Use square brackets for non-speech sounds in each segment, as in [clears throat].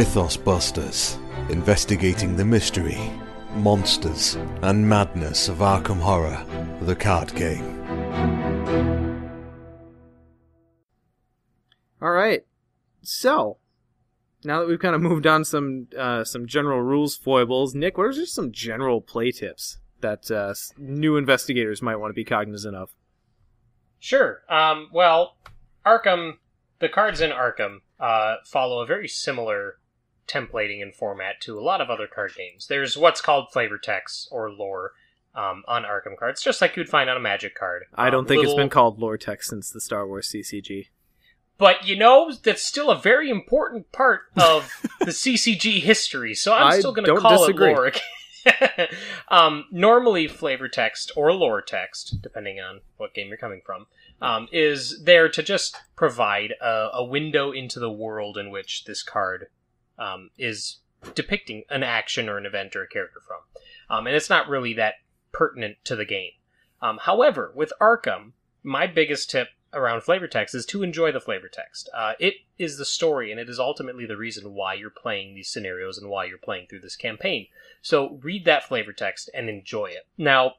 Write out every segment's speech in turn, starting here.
Mythos Busters, investigating the mystery, monsters, and madness of Arkham Horror, the card game. So, now that we've kind of moved on some uh, some general rules foibles, Nick, what are just some general play tips that uh, new investigators might want to be cognizant of? Sure. Um, well, Arkham, the cards in Arkham uh, follow a very similar templating and format to a lot of other card games. There's what's called flavor text or lore um, on Arkham cards, just like you'd find on a Magic card. I don't Um, think it's been called lore text since the Star Wars CCG. But you know, that's still a very important part of [laughs] the CCG history, so I'm I still going to call disagree. it lore. [laughs] um, normally, flavor text or lore text, depending on what game you're coming from, um, is there to just provide a, a window into the world in which this card um, is depicting an action or an event or a character from. Um, and it's not really that pertinent to the game. Um, however, with Arkham, my biggest tip around flavor text is to enjoy the flavor text. Uh, it is the story, and it is ultimately the reason why you're playing these scenarios and why you're playing through this campaign. So read that flavor text and enjoy it. Now,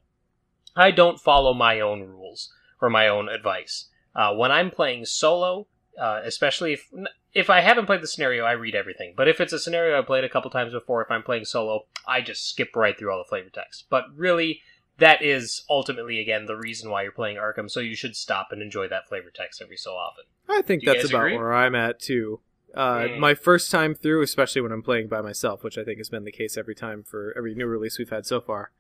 I don't follow my own rules or my own advice. Uh, when I'm playing solo, uh, especially if if I haven't played the scenario, I read everything. But if it's a scenario I've played a couple times before, if I'm playing solo, I just skip right through all the flavor text. But really, that is ultimately again the reason why you're playing Arkham. So you should stop and enjoy that flavor text every so often. I think that's about agree? where I'm at too. Uh, Mm. My first time through, especially when I'm playing by myself, which I think has been the case every time for every new release we've had so far.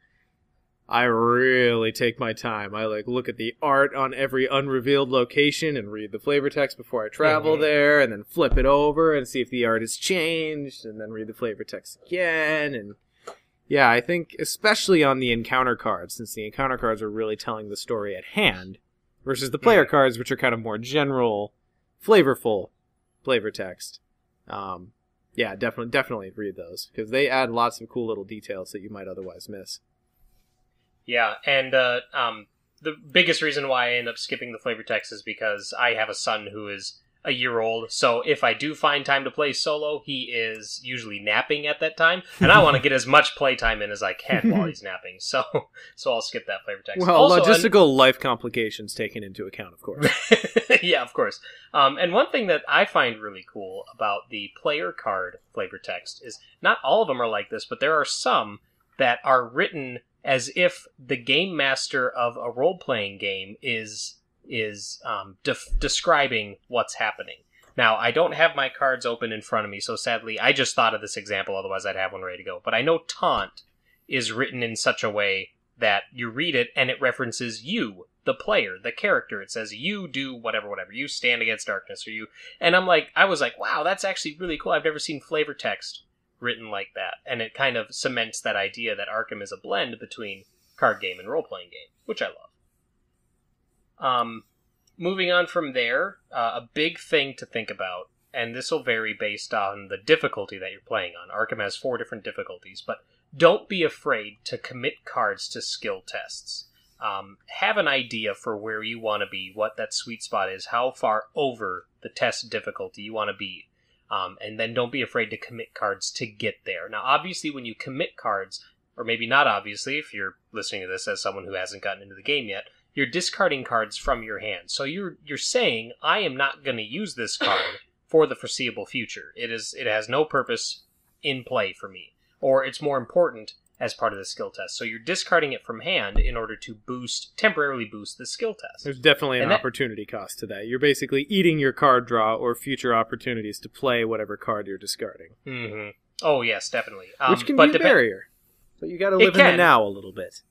I really take my time. I like look at the art on every unrevealed location and read the flavor text before I travel Mhm. there, and then flip it over and see if the art has changed, and then read the flavor text again. And yeah, I think especially on the encounter cards, since the encounter cards are really telling the story at hand, versus the player cards, which are kind of more general, flavorful flavor text. Um, yeah, definitely, definitely read those because they add lots of cool little details that you might otherwise miss. Yeah, and uh, um, the biggest reason why I end up skipping the flavor text is because I have a son who is a year old. So if I do find time to play solo, he is usually napping at that time, and I want to [laughs] get as much playtime in as I can while he's [laughs] napping. So, so I'll skip that flavor text. Well, Also, logistical life complications taken into account, of course. [laughs] yeah, of course. Um, and one thing that I find really cool about the player card flavor text is not all of them are like this, but there are some that are written as if the game master of a role playing game is is um, def- describing what's happening. Now, I don't have my cards open in front of me, so sadly, I just thought of this example. Otherwise, I'd have one ready to go. But I know taunt is written in such a way that you read it and it references you, the player, the character. It says you do whatever, whatever. You stand against darkness, or you. And I'm like, I was like, wow, that's actually really cool. I've never seen flavor text written like that, and it kind of cements that idea that Arkham is a blend between card game and role playing game, which I love. Um, moving on from there, uh, a big thing to think about, and this will vary based on the difficulty that you're playing on. Arkham has four different difficulties, but don't be afraid to commit cards to skill tests. Um, have an idea for where you want to be, what that sweet spot is, how far over the test difficulty you want to be. Um, and then don't be afraid to commit cards to get there. Now, obviously, when you commit cards, or maybe not obviously, if you're listening to this as someone who hasn't gotten into the game yet, you're discarding cards from your hand. So you're you're saying, I am not going to use this card [laughs] for the foreseeable future. It is it has no purpose in play for me, or it's more important as part of the skill test. So you're discarding it from hand in order to boost temporarily boost the skill test. There's definitely an that- opportunity cost to that. You're basically eating your card draw or future opportunities to play whatever card you're discarding, hmm Oh yes, definitely. Um, which can but be a barrier. But you got to live in the now a little bit.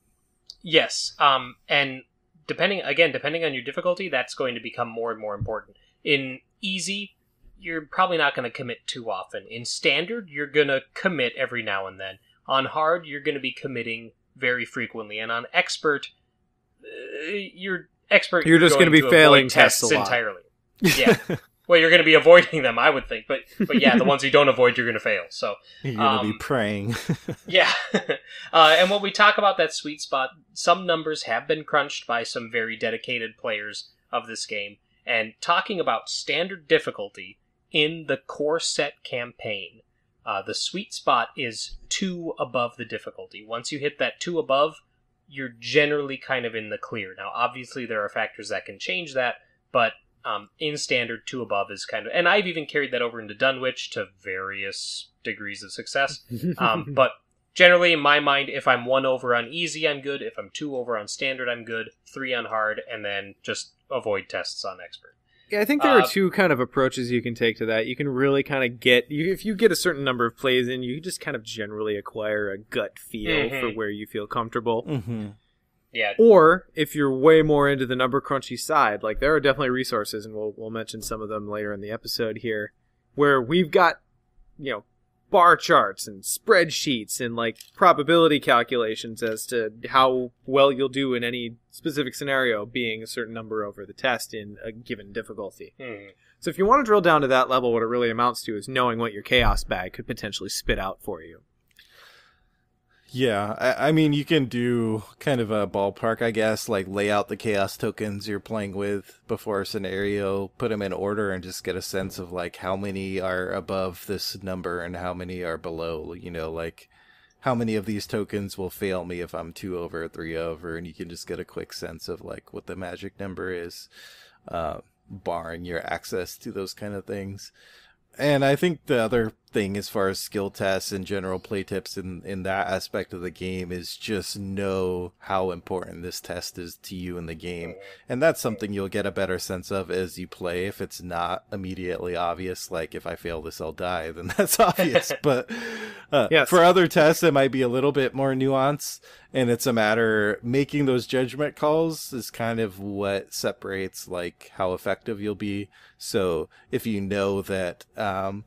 Yes, um, and depending again, depending on your difficulty, that's going to become more and more important. In easy, you're probably not going to commit too often. In standard, you're going to commit every now and then. On hard, you're going to be committing very frequently, and on expert, uh, you're expert. You're just going gonna be failing tests tests a lot. entirely. [laughs] Yeah. Well, you're going to be avoiding them, I would think, but but yeah, the [laughs] ones you don't avoid, you're going to fail. So You're gonna Um, be praying. [laughs] yeah, [laughs] uh, and when we talk about that sweet spot, some numbers have been crunched by some very dedicated players of this game, and talking about standard difficulty in the core set campaign. Uh, the sweet spot is two above the difficulty. Once you hit that two above, you're generally kind of in the clear. Now, obviously, there are factors that can change that, but um, in standard, two above is kind of. And I've even carried that over into Dunwich to various degrees of success. [laughs] Um, but generally, in my mind, if I'm one over on easy, I'm good. If I'm two over on standard, I'm good. Three on hard, and then just avoid tests on expert. Yeah, I think there are Uh, two kind of approaches you can take to that. You can really kind of get you, if you get a certain number of plays in, you just kind of generally acquire a gut feel Mhm. for where you feel comfortable. hmm Yeah, Or if you're way more into the number crunchy side, like there are definitely resources, and we'll we'll mention some of them later in the episode here, where we've got you know bar charts and spreadsheets and like probability calculations as to how well you'll do in any specific scenario, being a certain number over the test in a given difficulty. Hmm. So if you want to drill down to that level, what it really amounts to is knowing what your chaos bag could potentially spit out for you. Yeah, I, I mean, you can do kind of a ballpark, I guess, like lay out the chaos tokens you're playing with before a scenario, put them in order, and just get a sense of like how many are above this number and how many are below. You know, like how many of these tokens will fail me if I'm two over three over, and you can just get a quick sense of like what the magic number is, uh, barring your access to those kind of things. And I think the other thing, as far as skill tests and general play tips in, in that aspect of the game, is just know how important this test is to you in the game. And that's something you'll get a better sense of as you play. If it's not immediately obvious, like if I fail this, I'll die, [laughs] then that's obvious. [laughs] but uh, Yes. for other tests, it might be a little bit more nuance. And it's a matter making those judgment calls is kind of what separates like how effective you'll be. So if you know that, um,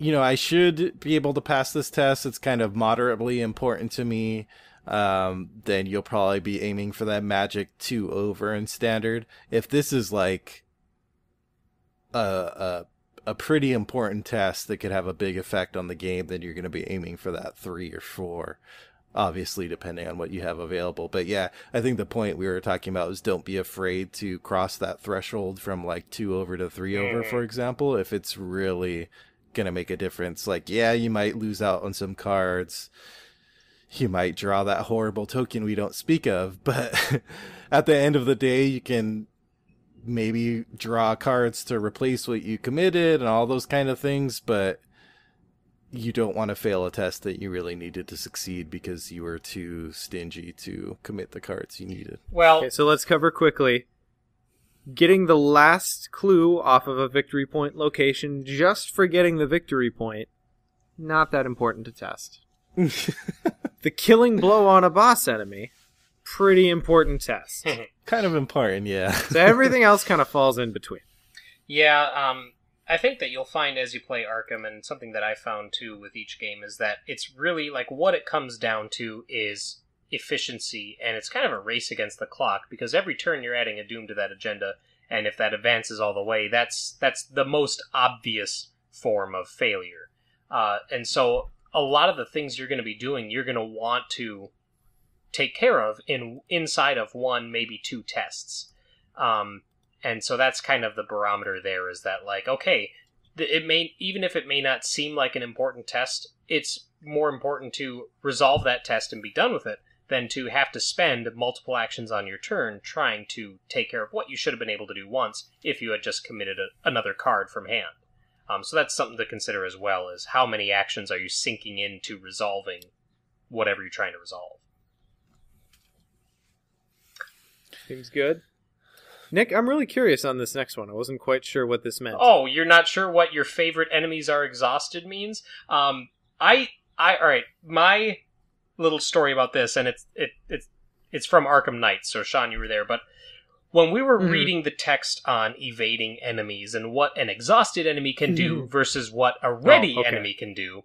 you know, I should be able to pass this test, it's kind of moderately important to me. Um, then you'll probably be aiming for that magic two over in standard. If this is like a, a a pretty important test that could have a big effect on the game, then you're going to be aiming for that three or four. Obviously, depending on what you have available. But yeah, I think the point we were talking about is don't be afraid to cross that threshold from like two over to three over, for example, if it's really going to make a difference. Like, yeah, you might lose out on some cards. You might draw that horrible token we don't speak of, [laughs] but at the end of the day, you can maybe draw cards to replace what you committed and all those kind of things, but you don't want to fail a test that you really needed to succeed because you were too stingy to commit the cards you needed. Well, Okay, so let's cover quickly. Getting the last clue off of a victory point location just for getting the victory point, not that important to test. [laughs] the killing blow on a boss enemy, pretty important test. [laughs] kind of important, yeah. so everything else kind of falls in between. Yeah, um, I think that you'll find as you play Arkham, and something that I found too with each game is that it's really like what it comes down to is efficiency, and it's kind of a race against the clock because every turn you're adding a doom to that agenda, and if that advances all the way, that's that's the most obvious form of failure. Uh, and so a lot of the things you're going to be doing, you're going to want to take care of in inside of one, maybe two tests. Um, and so that's kind of the barometer there is that like okay it may even if it may not seem like an important test it's more important to resolve that test and be done with it than to have to spend multiple actions on your turn trying to take care of what you should have been able to do once if you had just committed a, another card from hand um, so that's something to consider as well is how many actions are you sinking into resolving whatever you're trying to resolve Seems good. Nick, I'm really curious on this next one. I wasn't quite sure what this meant. Oh, you're not sure what your favorite enemies are exhausted means? Um, I, I, all right. My little story about this, and it's it it's it's from Arkham Nights. So Sean, you were there, but when we were Mhm. reading the text on evading enemies and what an exhausted enemy can do Mhm. versus what a ready Oh, okay. enemy can do,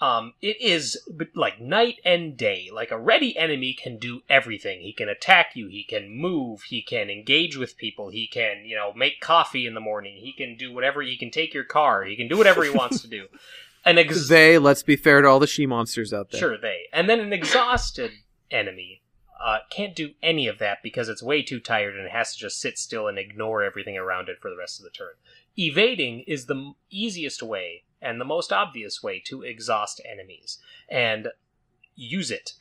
um, it is like night and day. Like a ready enemy can do everything. He can attack you. He can move. He can engage with people. He can, you know, make coffee in the morning. He can do whatever. He can take your car. He can do whatever he wants to do. [laughs] An ex- They, let's be fair to all the she monsters out there. Sure, they. And then an exhausted enemy uh, can't do any of that because it's way too tired and it has to just sit still and ignore everything around it for the rest of the turn. Evading is the easiest way and the most obvious way to exhaust enemies and use it.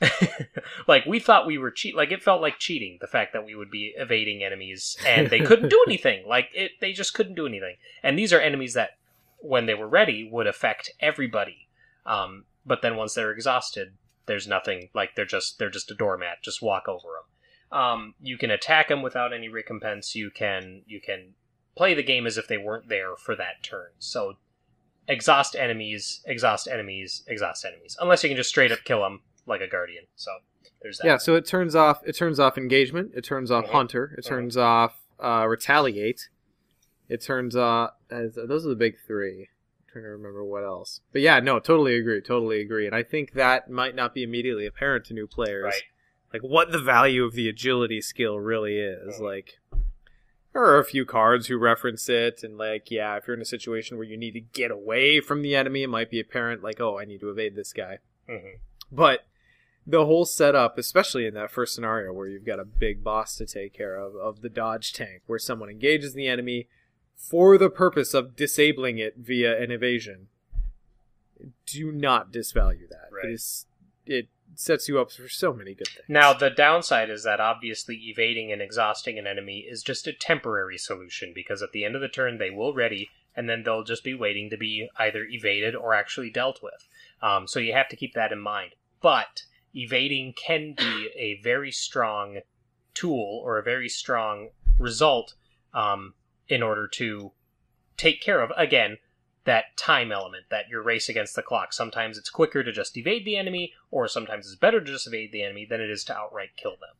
[laughs] like we thought we were cheat like it felt like cheating the fact that we would be evading enemies and they couldn't do [laughs] anything. Like it they just couldn't do anything. And these are enemies that when they were ready would affect everybody. Um, but then once they're exhausted, there's nothing like they're just they're just a doormat. Just walk over them. Um, you can attack them without any recompense. You can you can play the game as if they weren't there for that turn. So exhaust enemies, exhaust enemies, exhaust enemies. Unless you can just straight up kill them like a guardian. So there's that. Yeah, so it turns off it turns off engagement, it turns off Mhm. hunter, it Mhm. turns off uh, retaliate, it turns uh, those are the big three. I'm trying to remember what else. But yeah, no, totally agree, totally agree. And I think that might not be immediately apparent to new players. Right. Like what the value of the agility skill really is. Like there are a few cards who reference it and like, yeah, if you're in a situation where you need to get away from the enemy, it might be apparent like, oh, I need to evade this guy. Mhm. But the whole setup, especially in that first scenario where you've got a big boss to take care of, of the dodge tank, where someone engages the enemy for the purpose of disabling it via an evasion, do not disvalue that. Right. It is it sets you up for so many good things. Now, the downside is that obviously evading and exhausting an enemy is just a temporary solution because at the end of the turn they will ready and then they'll just be waiting to be either evaded or actually dealt with. Um, so you have to keep that in mind. But evading can be a very strong tool or a very strong result um, in order to take care of, again, that time element, that your race against the clock. Sometimes it's quicker to just evade the enemy, or sometimes it's better to just evade the enemy than it is to outright kill them.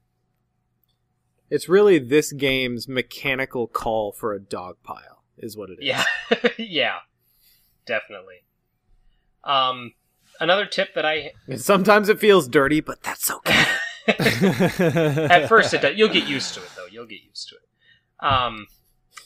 It's really this game's mechanical call for a dog pile, is what it is. Yeah, [laughs] yeah, definitely. Um, another tip that I sometimes it feels dirty, but that's okay. [laughs] at first it does, you'll get used to it though. You'll get used to it. Um,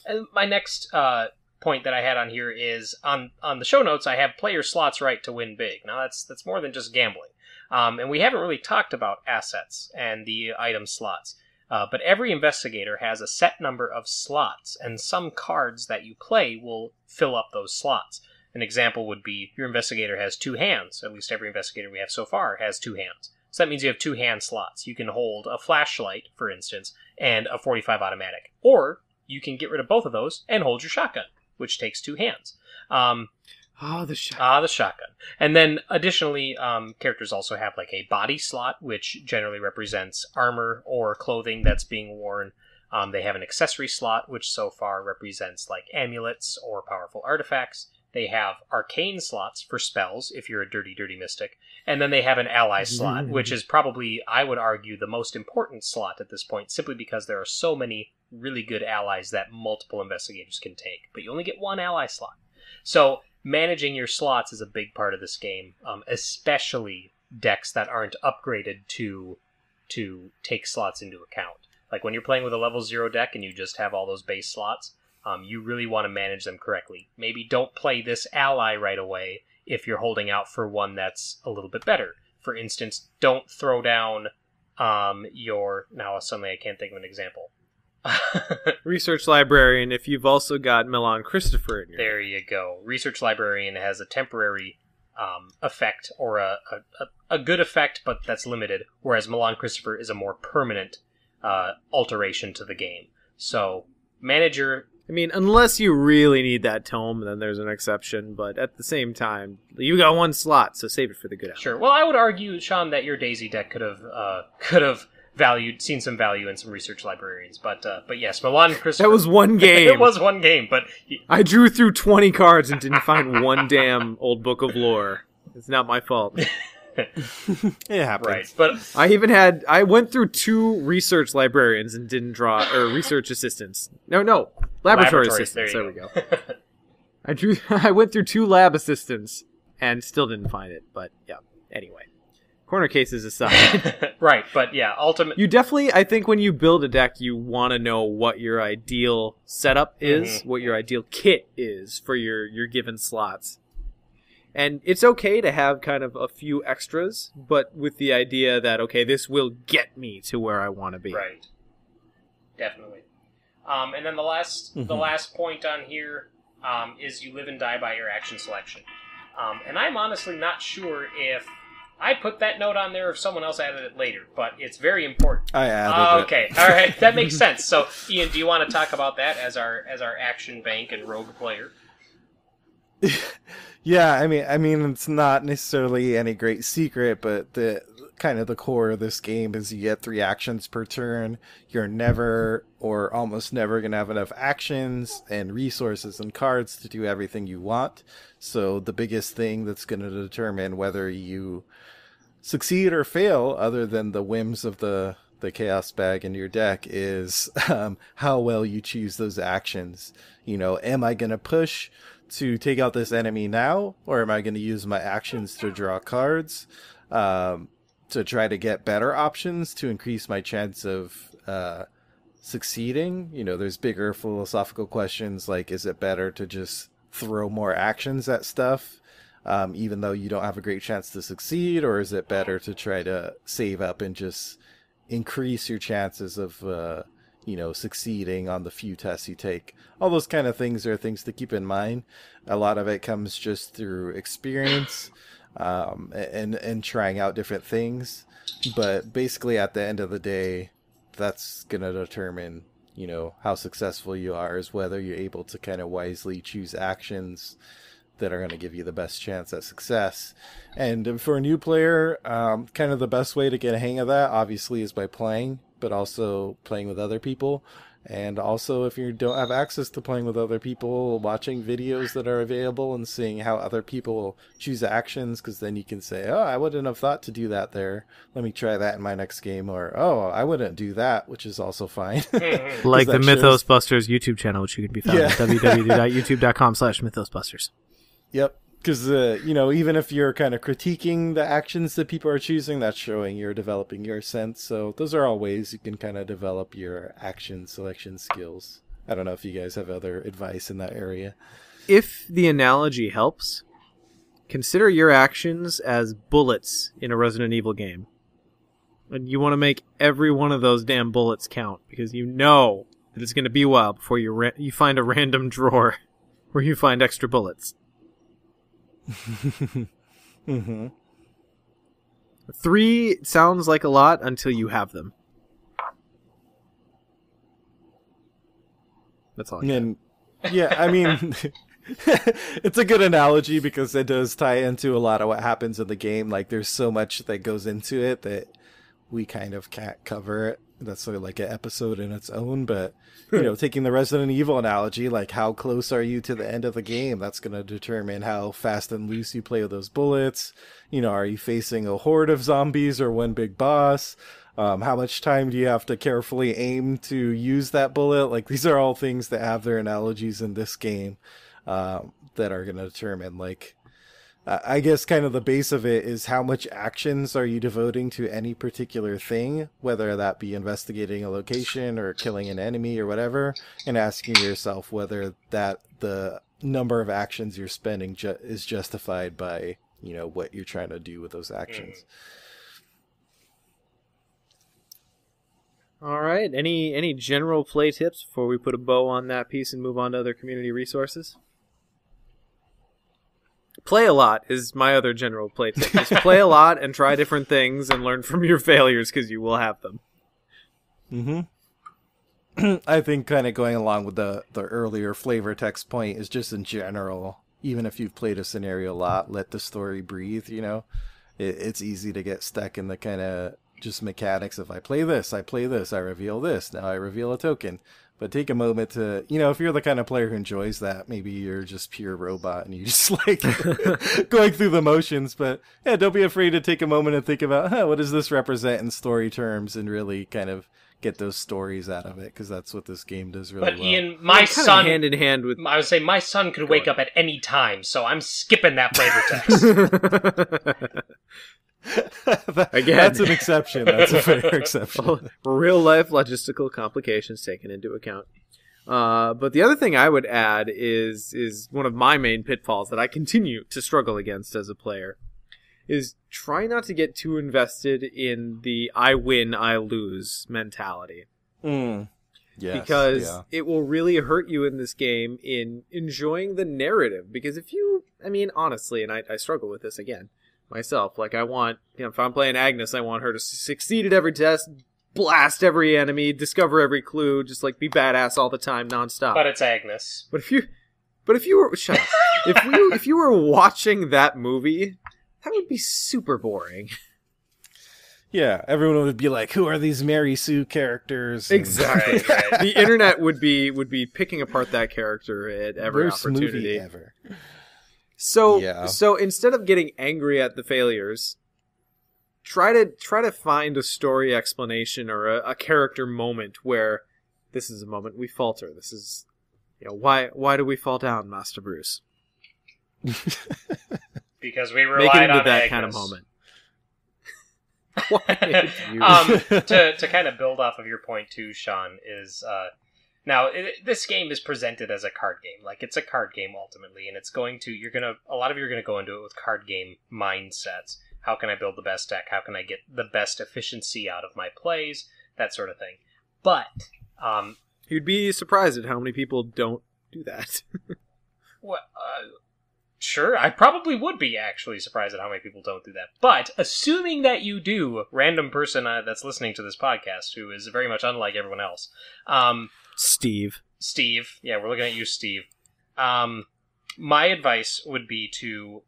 and my next uh, point that I had on here is on on the show notes. I have player slots right to win big. Now that's that's more than just gambling. Um, and we haven't really talked about assets and the item slots. Uh, but every investigator has a set number of slots, and some cards that you play will fill up those slots. An example would be your investigator has two hands. At least every investigator we have so far has two hands. So that means you have two hand slots. You can hold a flashlight, for instance, and a 45 automatic. Or you can get rid of both of those and hold your shotgun, which takes two hands. Um, oh, the shot. Ah, the shotgun. And then additionally, um, characters also have like a body slot, which generally represents armor or clothing that's being worn. Um, they have an accessory slot, which so far represents like amulets or powerful artifacts. They have arcane slots for spells if you're a dirty, dirty mystic. And then they have an ally slot, which is probably, I would argue, the most important slot at this point, simply because there are so many really good allies that multiple investigators can take. But you only get one ally slot. So managing your slots is a big part of this game, um, especially decks that aren't upgraded to to take slots into account. Like when you're playing with a level zero deck and you just have all those base slots, um, you really want to manage them correctly. Maybe don't play this ally right away if you're holding out for one that's a little bit better. For instance, don't throw down um, your. Now suddenly I can't think of an example. [laughs] Research librarian. If you've also got Milan Christopher in your There you go. Research librarian has a temporary um, effect or a, a, a good effect, but that's limited. Whereas Milan Christopher is a more permanent uh, alteration to the game. So manager, I mean, unless you really need that tome, then there's an exception. But at the same time, you got one slot, so save it for the good hour. sure. Well, I would argue, Sean, that your Daisy deck could have uh, could have valued seen some value in some research librarians. But uh, but yes, Milan Christopher. That was one [laughs] game. it was one game, but I drew through 20 cards and didn't find one damn old book of lore. It's not my fault. [laughs] it happens. right. But I even had I went through two research librarians and didn't draw or research assistants. No, no, laboratory laboratories, assistants. there There, you we go. I drew. [laughs] I went through two lab assistants and still didn't find it. But yeah, anyway, corner cases aside, [laughs] right, but yeah, ultimate. you definitely, I think, when you build a deck, you want to know what your ideal setup is, Mhm. what your ideal kit is for your your given slots. And it's okay to have kind of a few extras, but with the idea that okay, this will get me to where I want to be. Right. Definitely. Um, and then the last the Mhm. last point on here um, is you live and die by your action selection. Um, and I'm honestly not sure if I put that note on there if someone else added it later, but it's very important. I added it. okay, all right, that makes sense. So, Ian, do you want to talk about that as our as our action bank and rogue player? [laughs] Yeah, I mean, I mean, it's not necessarily any great secret, but the kind of the core of this game is you get three actions per turn. You're never or almost never gonna have enough actions and resources and cards to do everything you want. So the biggest thing that's gonna determine whether you succeed or fail, other than the whims of the the chaos bag in your deck, is [laughs] um, how well you choose those actions. You know, am I gonna push? to take out this enemy now, or am I going to use my actions to draw cards um, to try to get better options to increase my chance of uh, succeeding? You know, there's bigger philosophical questions like is it better to just throw more actions at stuff, um, even though you don't have a great chance to succeed, or is it better to try to save up and just increase your chances of uh, you know, succeeding on the few tests you take. All those kind of things are things to keep in mind. A lot of it comes just through experience um, and and trying out different things. But basically, at the end of the day, that's gonna determine you know how successful you are is whether you're able to kind of wisely choose actions that are going to give you the best chance at success. And for a new player, um, kind of the best way to get a hang of that, obviously, is by playing, but also playing with other people. And also, if you don't have access to playing with other people, watching videos that are available and seeing how other people choose actions, because then you can say, Oh, I wouldn't have thought to do that there. Let me try that in my next game. Or, Oh, I wouldn't do that, which is also fine. [laughs] Mm-hmm. Like the that shows- Mythos Busters YouTube channel, which you can be found Yeah. [laughs] at www.youtube.com slash mythosbusters. Yep. Because, uh, you know, even if you're kind of critiquing the actions that people are choosing, that's showing you're developing your sense. So those are all ways you can kind of develop your action selection skills. I don't know if you guys have other advice in that area. If the analogy helps, consider your actions as bullets in a Resident Evil game. And you want to make every one of those damn bullets count because you know that it's going to be a while before you ra- you find a random drawer [laughs] where you find extra bullets. Hmm [laughs] Three sounds like a lot until you have them. That's all. I. And yeah, I mean, [laughs] it's a good analogy because it does tie into a lot of what happens in the game. Like, there's so much that goes into it that we kind of can't cover it. That's sort of like an episode in its own. But [laughs] you know, taking the Resident Evil analogy, like how close are you to the end of the game? That's going to determine how fast and loose you play with those bullets. You know, are you facing a horde of zombies or one big boss? Um, how much time do you have to carefully aim to use that bullet? Like these are all things that have their analogies in this game um, that are going to determine like uh, I guess kind of the base of it is how much actions are you devoting to any particular thing, whether that be investigating a location or killing an enemy or whatever, and asking yourself whether that the number of actions you're spending ju- is justified by you know what you're trying to do with those actions. Mm-hmm. All right. Any any general play tips before we put a bow on that piece and move on to other community resources? Play a lot is my other general play tip. Just play a lot and try different things and learn from your failures because you will have them. Mm-hmm. [clears throat] I think kind of going along with the the earlier flavor text point is just in general. Even if you've played a scenario a lot, let the story breathe. You know, it, it's easy to get stuck in the kind of just mechanics of I play this, I play this, I reveal this, now I reveal a token. But take a moment to, you know, if you're the kind of player who enjoys that, maybe you're just pure robot and you [laughs] just like [laughs] going through the motions. But yeah, don't be afraid to take a moment and think about, huh, what does this represent in story terms and really kind of get those stories out of it because that's what this game does really But well. Ian, my Kind of son, hand in hand with I would say my son could wake on. up at any time, so I'm skipping that flavor [laughs] text. That- Again. that's an exception. That's a fair [laughs] exception. real life logistical complications taken into account. Uh, but the other thing I would add is is one of my main pitfalls that I continue to struggle against as a player is try not to get too invested in the I win I lose mentality Mm. Yes, because yeah. it will really hurt you in this game in enjoying the narrative because if you I mean honestly and I, I struggle with this again myself like I want you know if I'm playing Agnes I want her to succeed at every test blast every enemy discover every clue just like be badass all the time nonstop but it's Agnes. but if you but if you were shut up if you [laughs] if you were watching that movie that would be super boring Yeah, everyone would be like, "Who are these Mary Sue characters?" And- Exactly. Right, [laughs] right. the internet would be would be picking apart that character at every Worst opportunity movie ever. So Yeah. so instead of getting angry at the failures, try to try to find a story explanation or a, a character moment where this is a moment we falter. This is you know why why do we fall down, Master Bruce? [laughs] Because we Make relied it into on that Agnes. kind of moment. [laughs] Why um, to to kind of build off of your point too, Sean is uh, now it, this game is presented as a card game, like it's a card game ultimately, and it's going to you're gonna a lot of you are gonna go into it with card game mindsets. How can I build the best deck? How can I get the best efficiency out of my plays? That sort of thing. But um, You'd be surprised at how many people don't do that. [laughs] Well, uh, sure, I probably would be actually surprised at how many people don't do that. But assuming that you do, random person uh, that's listening to this podcast who is very much unlike everyone else, um, Steve. Steve, yeah, we're looking at you, Steve. Um, my advice would be to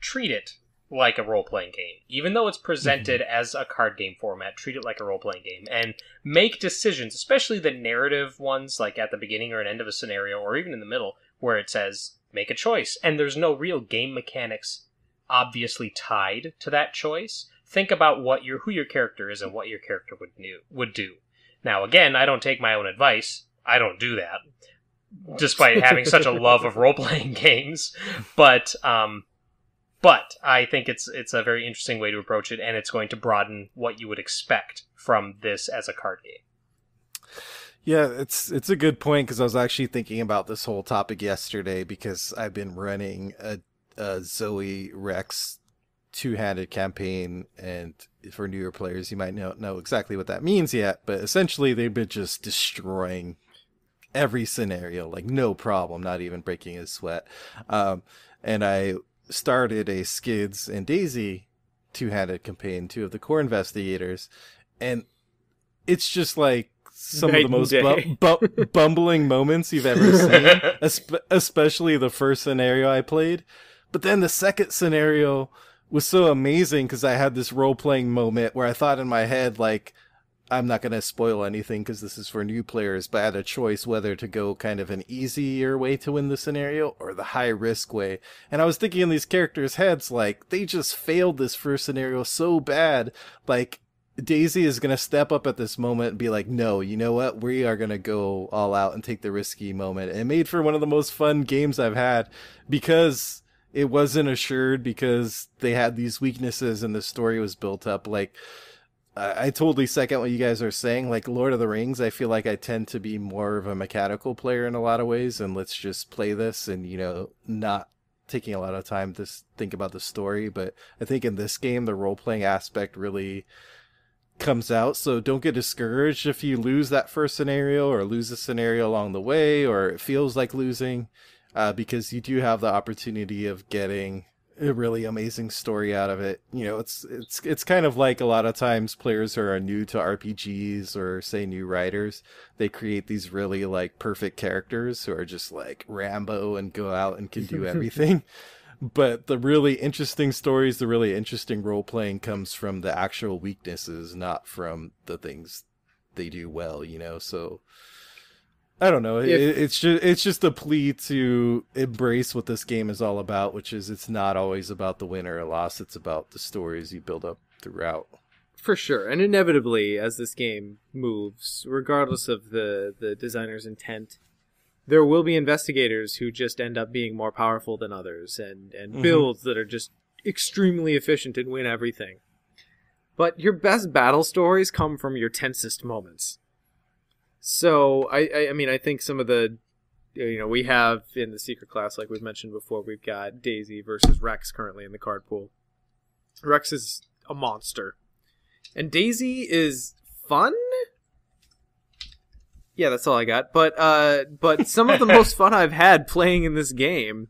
treat it like a role playing game. Even though it's presented as a card game format, treat it like a role playing game and make decisions, especially the narrative ones, like at the beginning or an end of a scenario, or even in the middle, where it says, make a choice. And there's no real game mechanics obviously tied to that choice. Think about what your who your character is and what your character would knew, would do. Now, again, I don't take my own advice. I don't do that, despite having such a love of [laughs] role playing games. But um, but I think it's it's a very interesting way to approach it, and it's going to broaden what you would expect from this as a card game. Yeah, it's it's a good point because I was actually thinking about this whole topic yesterday because I've been running a, a Zoey Rex two-handed campaign, and for newer players, you might not know exactly what that means yet, but essentially they've been just destroying every scenario, like no problem, not even breaking a sweat. Um, and I started a Skids and Daisy two-handed campaign, two of the core investigators, and it's just like some Night of the most bu- bu- bumbling moments you've ever [laughs] seen, espe- especially the first scenario I played. But then the second scenario was so amazing because I had this role playing moment where I thought in my head, like, I'm not going to spoil anything because this is for new players, but I had a choice whether to go kind of an easier way to win the scenario or the high risk way. And I was thinking in these characters' heads, like, they just failed this first scenario so bad. Like, Daisy is going to step up at this moment and be like, no, you know what? We are going to go all out and take the risky moment. And it made for one of the most fun games I've had because it wasn't assured because they had these weaknesses and the story was built up. Like, I, I totally second what you guys are saying. Like, Lord of the Rings, I feel like I tend to be more of a mechanical player in a lot of ways. And let's just play this and, you know, not taking a lot of time to think about the story. But I think in this game, the role playing aspect really comes out. So don't get discouraged if you lose that first scenario or lose a scenario along the way or it feels like losing, uh, because you do have the opportunity of getting a really amazing story out of it. You know, it's it's it's kind of like a lot of times players who are new to RPGs or say new writers, they create these really like perfect characters who are just like Rambo and go out and can do [laughs] everything. but the really interesting stories, the really interesting role playing comes from the actual weaknesses, not from the things they do well, you know. So I don't know. It, it's just it's just a plea to embrace what this game is all about, which is it's not always about the win or loss. It's about the stories you build up throughout. For sure, and inevitably, as this game moves, regardless of the the designer's intent, there will be investigators who just end up being more powerful than others, and and Mhm. builds that are just extremely efficient and win everything. But your best battle stories come from your tensest moments. So I, I, I mean, I think some of the, you know, we have in the seeker class, like we've mentioned before, we've got Daisy versus Rex currently in the card pool. Rex is a monster, and Daisy is fun. Yeah, that's all I got. But uh, but some of the [laughs] most fun I've had playing in this game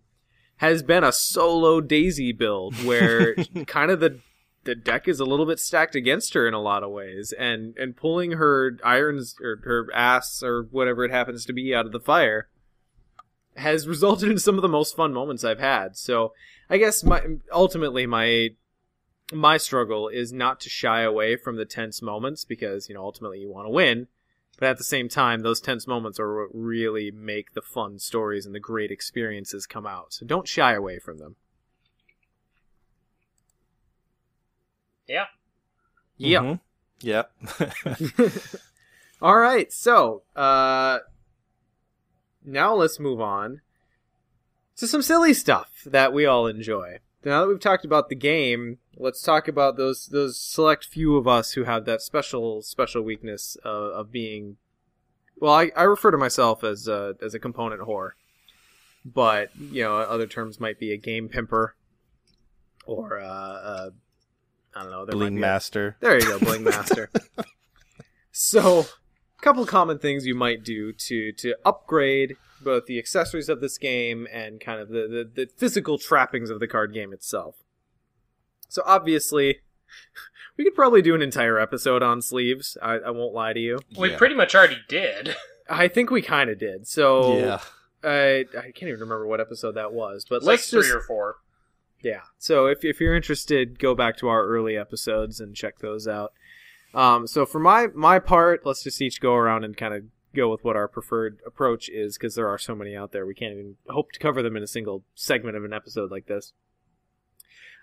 has been a solo Daisy build where [laughs] kind of the the deck is a little bit stacked against her in a lot of ways, and and pulling her irons or her ass or whatever it happens to be out of the fire has resulted in some of the most fun moments I've had. So I guess my ultimately my my struggle is not to shy away from the tense moments because you know ultimately you want to win, but at the same time those tense moments are what really make the fun stories and the great experiences come out. So don't shy away from them. Yeah. Yep. Mhm. [laughs] Yep. All right, so uh, now let's move on to some silly stuff that we all enjoy. Now that we've talked about the game, let's talk about those those select few of us who have that special special weakness uh, of being. Well, I, I refer to myself as a, as a component whore, but you know other terms might be a game pimper, or uh, uh, I don't know. Bling be a- Master. there you go, Bling [laughs] Master. so, a couple common things you might do to to upgrade both the accessories of this game and kind of the, the, the physical trappings of the card game itself. So obviously, [laughs] we could probably do an entire episode on sleeves. I, I won't lie to you. We Yeah. pretty much already did. [laughs] I think we kind of did. So Yeah. I I can't even remember what episode that was, but It's like let's three just or four. Yeah. So if if you're interested, go back to our early episodes and check those out. Um, so for my my part, let's just each go around and kind of go with what our preferred approach is because there are so many out there. We can't even hope to cover them in a single segment of an episode like this.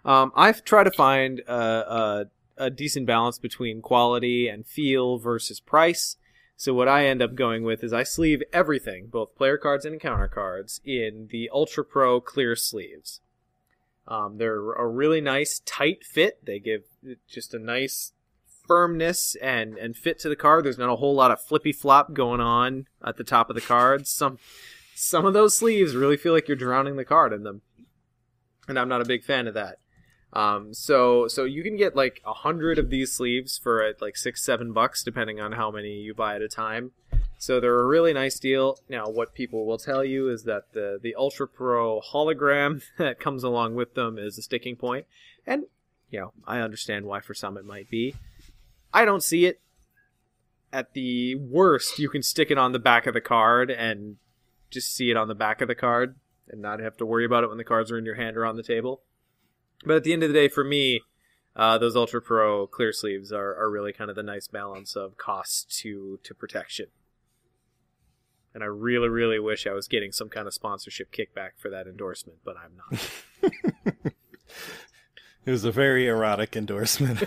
Um, I've tried to find a, a, a decent balance between quality and feel versus price. So what I end up going with is I sleeve everything, both player cards and encounter cards, in the Ultra Pro clear sleeves. Um, they're a really nice tight fit. They give just a nice firmness and and fit to the card. There's not a whole lot of flippy flop going on at the top of the cards. Some some of those sleeves really feel like you're drowning the card in them, and I'm not a big fan of that. Um, so so you can get like a hundred of these sleeves for like six seven bucks depending on how many you buy at a time. So they're a really nice deal. Now, what people will tell you is that the the Ultra Pro hologram [laughs] that comes along with them is a sticking point. and you know I understand why for some it might be. I don't see it. At the worst, you can stick it on the back of the card and just see it on the back of the card and not have to worry about it when the cards are in your hand or on the table. But at the end of the day, for me, uh, those Ultra Pro clear sleeves are, are really kind of the nice balance of cost to to protection. And I really, really wish I was getting some kind of sponsorship kickback for that endorsement, but I'm not. [laughs] It was a very erotic endorsement. [laughs]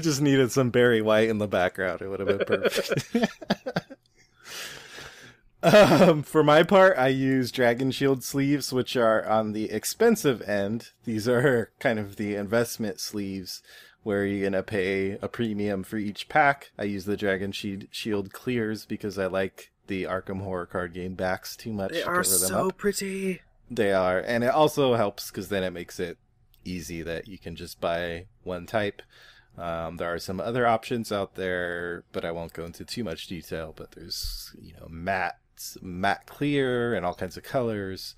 Just needed some Barry White in the background. It would have been perfect. [laughs] um, for my part, I use Dragon Shield sleeves, which are on the expensive end. These are kind of the investment sleeves where you're going to pay a premium for each pack. I use the Dragon Shield, Shield clears because I like the Arkham Horror card game backs too much They to are so up. pretty. They are, and it also helps because then it makes it easy that you can just buy one type. Um, there are some other options out there, but I won't go into too much detail. But there's you know matte, matte clear, and all kinds of colors.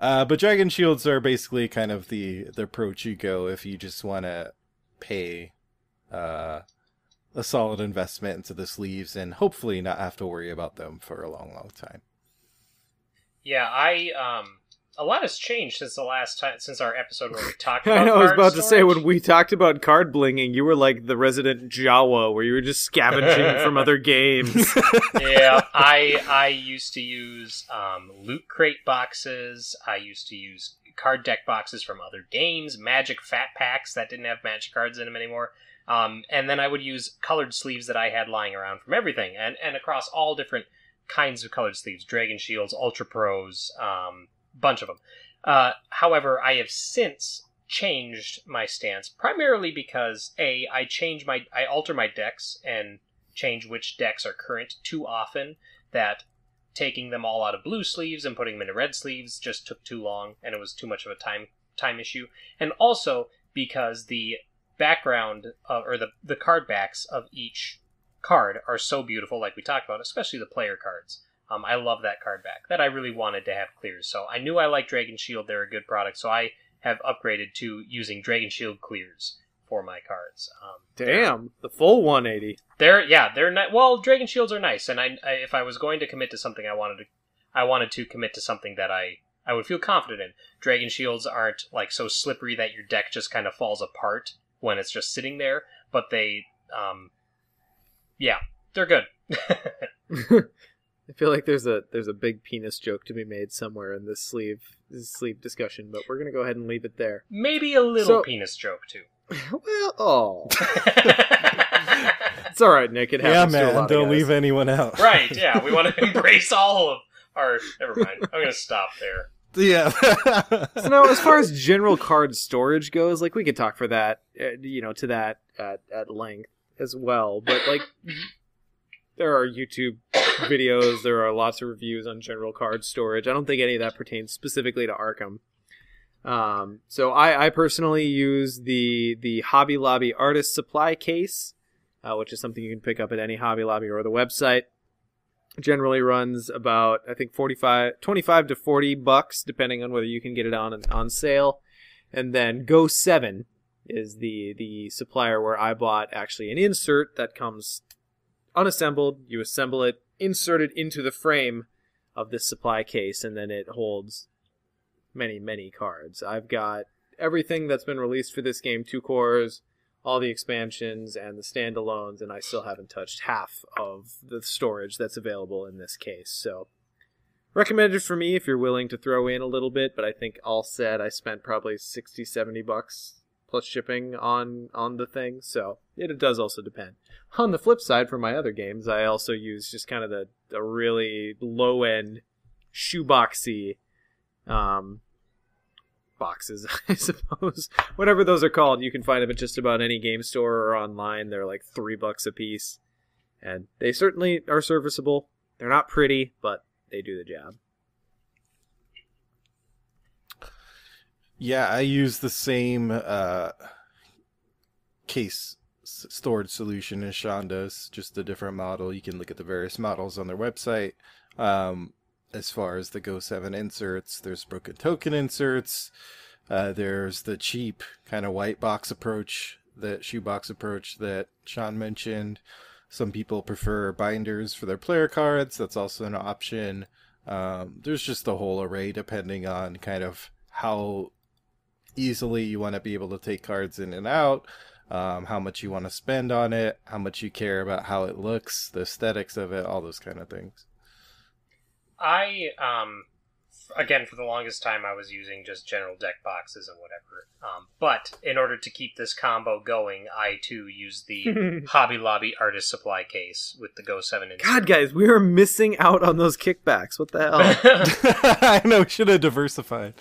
Uh, but dragon shields are basically kind of the the approach you go if you just want to pay uh, a solid investment into the sleeves and hopefully not have to worry about them for a long, long time. Yeah, I um a lot has changed since the last time since our episode where we [laughs] talked. about I know. I was about to say when we talked about card blinging, you were like the resident Jawa, where you were just scavenging [laughs] from other games. [laughs] yeah, I I used to use um, loot crate boxes. I used to use card deck boxes from other games, Magic Fat Packs that didn't have Magic cards in them anymore. Um, and then I would use colored sleeves that I had lying around from everything, and and across all different kinds of colored sleeves: Dragon Shields, Ultra Pros, um, bunch of them. Uh, however, I have since changed my stance primarily because a I change my I alter my decks and change which decks are current too often that taking them all out of blue sleeves and putting them into red sleeves just took too long and it was too much of a time time issue. And also because the background uh, or the the card backs of each card are so beautiful like we talked about especially the player cards. Um, I love that card back that I really wanted to have clears so I knew I liked Dragon Shield. They're a good product. So I have upgraded to using Dragon Shield clears for my cards um, Damn, the full 180. they're yeah, they're ni- well. Dragon shields are nice, and I, I if I was going to commit to something, I wanted to I wanted to commit to something that I I would feel confident in. Dragon shields aren't like so slippery that your deck just kind of falls apart when it's just sitting there, but they um yeah, they're good. [laughs] I feel like there's a there's a big penis joke to be made somewhere in this sleeve this sleeve discussion, but we're gonna go ahead and leave it there. Maybe a little So- penis joke too. [laughs] well, oh, it's all right, Nick. It yeah, happens to a man, lot don't leave anyone out. [laughs] right, yeah, we want to [laughs] embrace all of our never mind. I'm going to stop there. Yeah. So now, as far as general card storage goes, like we could talk for that, uh, you know, to that at, at length as well. But like, there are YouTube videos, there are lots of reviews on general card storage. I don't think any of that pertains specifically to Arkham. Um, so I, I personally use the the Hobby Lobby Artist Supply Case, uh, which is something you can pick up at any Hobby Lobby or the website generally runs about I think 45 25 to 40 bucks depending on whether you can get it on on sale. And then Go 7 is the the supplier where I bought actually an insert that comes unassembled, you assemble it, insert it into the frame of this supply case and then it holds many many cards. I've got everything that's been released for this game, two cores, all the expansions and the standalones, and I still haven't touched half of the storage that's available in this case. So, recommended for me if you're willing to throw in a little bit, but I think all said, I spent probably 60, 70 bucks plus shipping on on the thing. So it, does also depend. On the flip side, for my other games, I also use just kind of the, the really low end shoeboxy um, boxes, [laughs] I suppose. Whatever those are called, you can find them at just about any game store or online. They're like three bucks a piece, and they certainly are serviceable. They're not pretty, but they do the job. Yeah, I use the same uh, case storage solution as Sean does, just a different model. You can look at the various models on their website. Um, as far as the Go 7 inserts, there's broken token inserts. Uh, there's the cheap kind of white box approach, that shoebox approach that Sean mentioned. Some people prefer binders for their player cards. That's also an option. Um, there's just a whole array depending on kind of how easily you want to be able to take cards in and out, um, how much you want to spend on it, how much you care about how it looks, the aesthetics of it, all those kind of things. I um again for the longest time I was using just general deck boxes and whatever. Um, but in order to keep this combo going, I too use the [laughs] Hobby Lobby artist supply case with the Go Seven. insert. God, guys, we are missing out on those kickbacks. What the hell? [laughs] [laughs] I know, we should have diversified.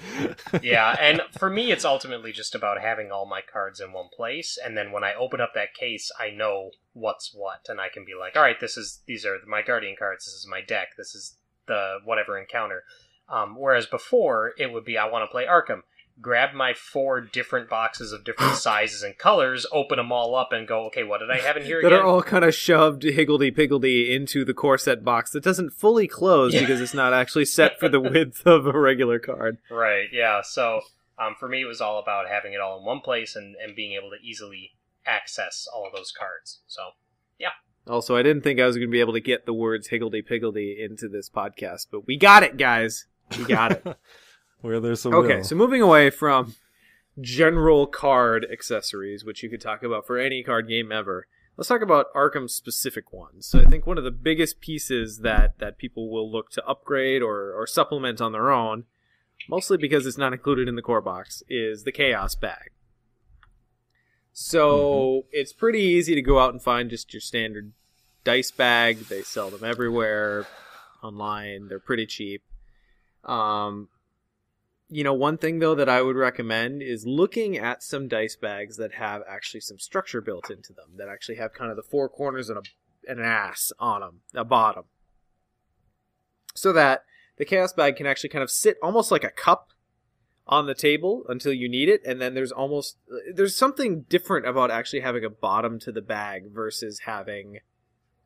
yeah, and for me, it's ultimately just about having all my cards in one place, and then when I open up that case, I know what's what, and I can be like, all right, this is these are my Guardian cards, this is my deck, this is the whatever encounter. Um, whereas before, it would be I want to play Arkham. Grab my four different boxes of different [laughs] sizes and colors, open them all up, and go, okay, what did I have in here that again? are all kind of shoved higgledy piggledy into the core set box that doesn't fully close Yeah. because it's not actually set for the width of a regular card. [laughs] Right, yeah. So um, for me, it was all about having it all in one place and, and being able to easily access all of those cards. So Also, I didn't think I was going to be able to get the words higgledy piggledy into this podcast, but we got it, guys. We got it. [laughs] Where there's a Okay, will. so moving away from general card accessories, which you could talk about for any card game ever, let's talk about Arkham specific ones. So I think one of the biggest pieces that, that people will look to upgrade or, or supplement on their own, mostly because it's not included in the core box, is the Chaos Bag. So it's pretty easy to go out and find just your standard dice bag. They sell them everywhere online. They're pretty cheap. Um, you know, one thing though that I would recommend is looking at some dice bags that have actually some structure built into them, that actually have kind of the four corners and, a, and an ass on them, a bottom. So that the chaos bag can actually kind of sit almost like a cup on the table until you need it and then there's almost there's something different about actually having a bottom to the bag versus having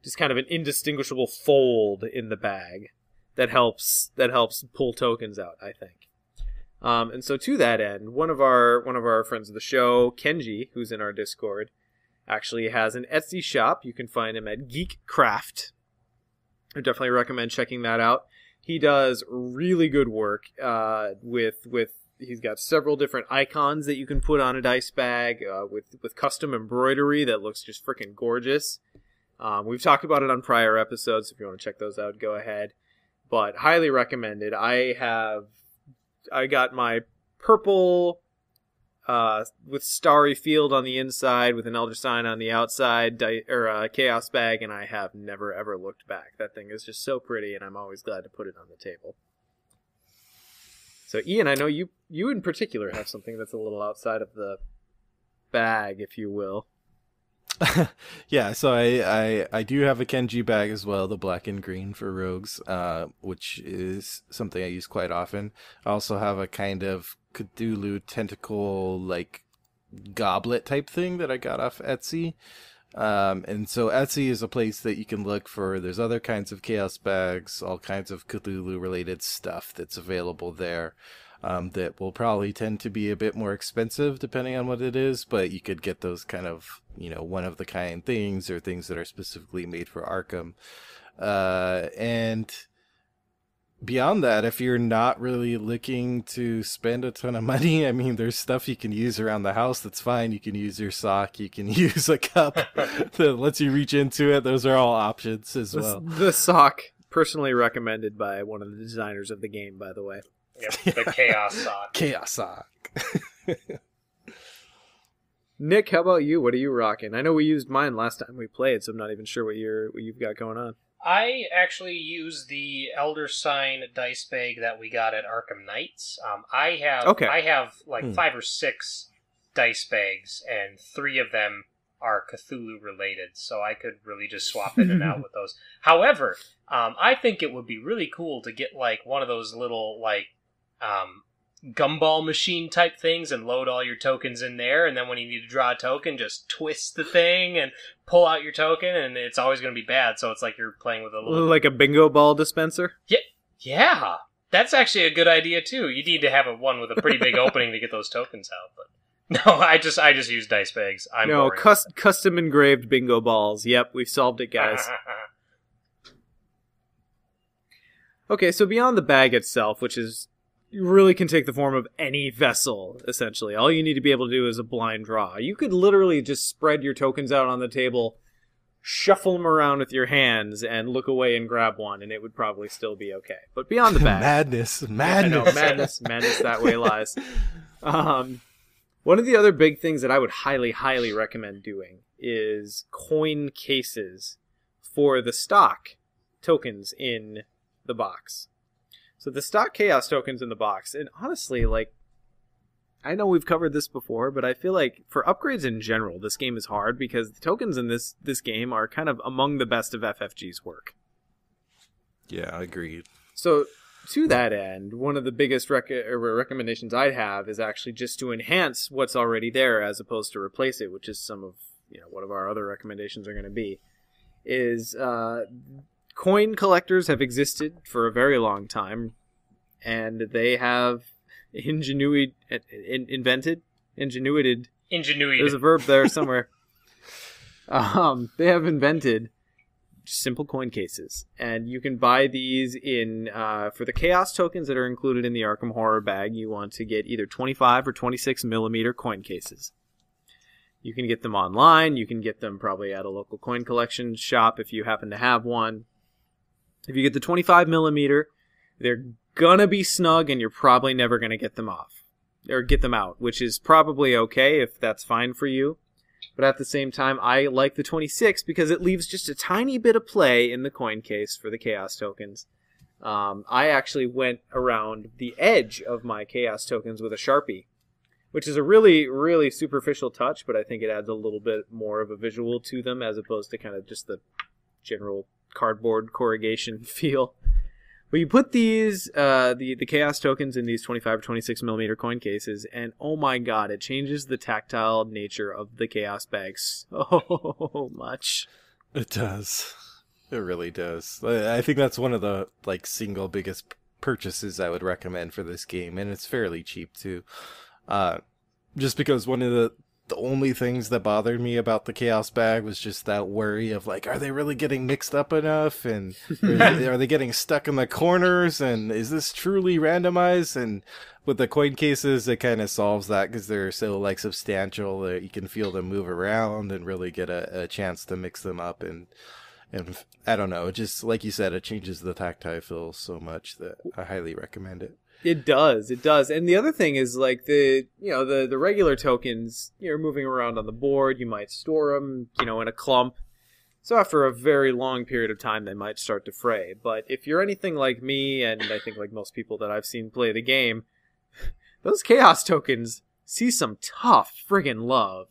just kind of an indistinguishable fold in the bag that helps that helps pull tokens out i think. Um, and so to that end one of our one of our friends of the show kenji who's in our discord actually has an etsy shop. You can find him at geekcraft i definitely recommend checking that out. He does really good work uh, with with he's got several different icons that you can put on a dice bag uh, with with custom embroidery that looks just freaking gorgeous. Um, we've talked about it on prior episodes. If you want to check those out, go ahead. But highly recommended. I have I got my purple uh, with starry field on the inside with an elder sign on the outside di- or uh, chaos bag and i have never ever looked back that thing is just so pretty and i'm always glad to put it on the table so ian i know you you in particular have something that's a little outside of the bag if you will [laughs] yeah, so I, I I do have a Kenji bag as well, the black and green for rogues, uh, which is something I use quite often. I also have a kind of Cthulhu tentacle like goblet type thing that I got off Etsy. Um, and so Etsy is a place that you can look for. There's other kinds of chaos bags, all kinds of Cthulhu related stuff that's available there. Um, that will probably tend to be a bit more expensive depending on what it is, but you could get those kind of, you know, one of the kind things or things that are specifically made for Arkham. Uh, and beyond that, if you're not really looking to spend a ton of [laughs] money, I mean, there's stuff you can use around the house that's fine. You can use your sock, you can [laughs] use a cup [laughs] that lets you reach into it. Those are all options as the, well. the sock personally recommended by one of the designers of the game by the way Yep, the chaos sock. Chaos sock. nick how about you what are you rocking i know we used mine last time we played so i'm not even sure what you're what you've got going on I actually use the Elder Sign dice bag that we got at Arkham Nights. Um, I have Okay. I have like Hmm. five or six dice bags, and three of them are Cthulhu related, so I could really just swap in and out [laughs] with those. However, um, I think it would be really cool to get like one of those little like um, gumball machine type things and load all your tokens in there, and then when you need to draw a token, just twist the thing and pull out your token, and it's always going to be bad. So it's like you're playing with a little like a bingo ball dispenser yeah, yeah, that's actually a good idea too. You need to have a one with a pretty big [laughs] opening to get those tokens out. But [laughs] no, I just I just use dice bags. I'm no cus- custom engraved bingo balls yep we've solved it guys [laughs] Okay, so beyond the bag itself, which is really can take the form of any vessel, essentially. All you need to be able to do is a blind draw. You could literally just spread your tokens out on the table, shuffle them around with your hands, and look away and grab one, and it would probably still be okay. But beyond the [laughs] bag, madness, [laughs] I know, madness, madness, madness that way lies. [laughs] Um, one of the other big things that I would highly, highly recommend doing is coin cases for the stock tokens in the box. So the stock chaos tokens in the box, and honestly, like, I know we've covered this before, but I feel like for upgrades in general, this game is hard because the tokens in this this game are kind of among the best of FFG's work. Yeah, agreed. So to that end, one of the biggest rec- recommendations I'd have is actually just to enhance what's already there as opposed to replace it, which is some of you know what of our other recommendations are going to be. Is uh, coin collectors have existed for a very long time, and they have ingenuity in, invented ingenuited Ingenuity. there's a verb there somewhere. [laughs] um, they have invented simple coin cases, and you can buy these in uh, for the chaos tokens that are included in the Arkham Horror bag. You want to get either 25 or 26 millimeter coin cases. You can get them online. You can get them probably at a local coin collection shop if you happen to have one. If you get the 25 millimeter, they're gonna be snug, and you're probably never gonna get them off or get them out, which is probably okay if that's fine for you. But at the same time, I like the 26 because it leaves just a tiny bit of play in the coin case for the chaos tokens. Um, I actually went around the edge of my chaos tokens with a sharpie, which is a really, really superficial touch, but I think it adds a little bit more of a visual to them as opposed to kind of just the general cardboard corrugation [laughs] feel. But you put these, uh, the the chaos tokens in these 25 or 26 millimeter coin cases, and oh my god, it changes the tactile nature of the chaos bag [laughs] so much. It does. It really does. I think that's one of the like single biggest purchases I would recommend for this game, and it's fairly cheap too. Uh, just because one of the the only things that bothered me about the chaos bag was just that worry of like are they really getting mixed up enough? And are they [laughs] getting stuck in the corners? And is this truly randomized? And with the coin cases it kind of solves that because they're so like substantial that you can feel them move around and really get a, a chance to mix them up. And and i don't know just like you said it changes the tactile feel so much that i highly recommend it it does, it does. And the other thing is like the you know the the regular tokens you're moving around on the board. You might store them you know in a clump. So after a very long period of time, they might start to fray. But if you're anything like me, and I think like most people that I've seen play the game, [laughs] those chaos tokens see some tough friggin' love.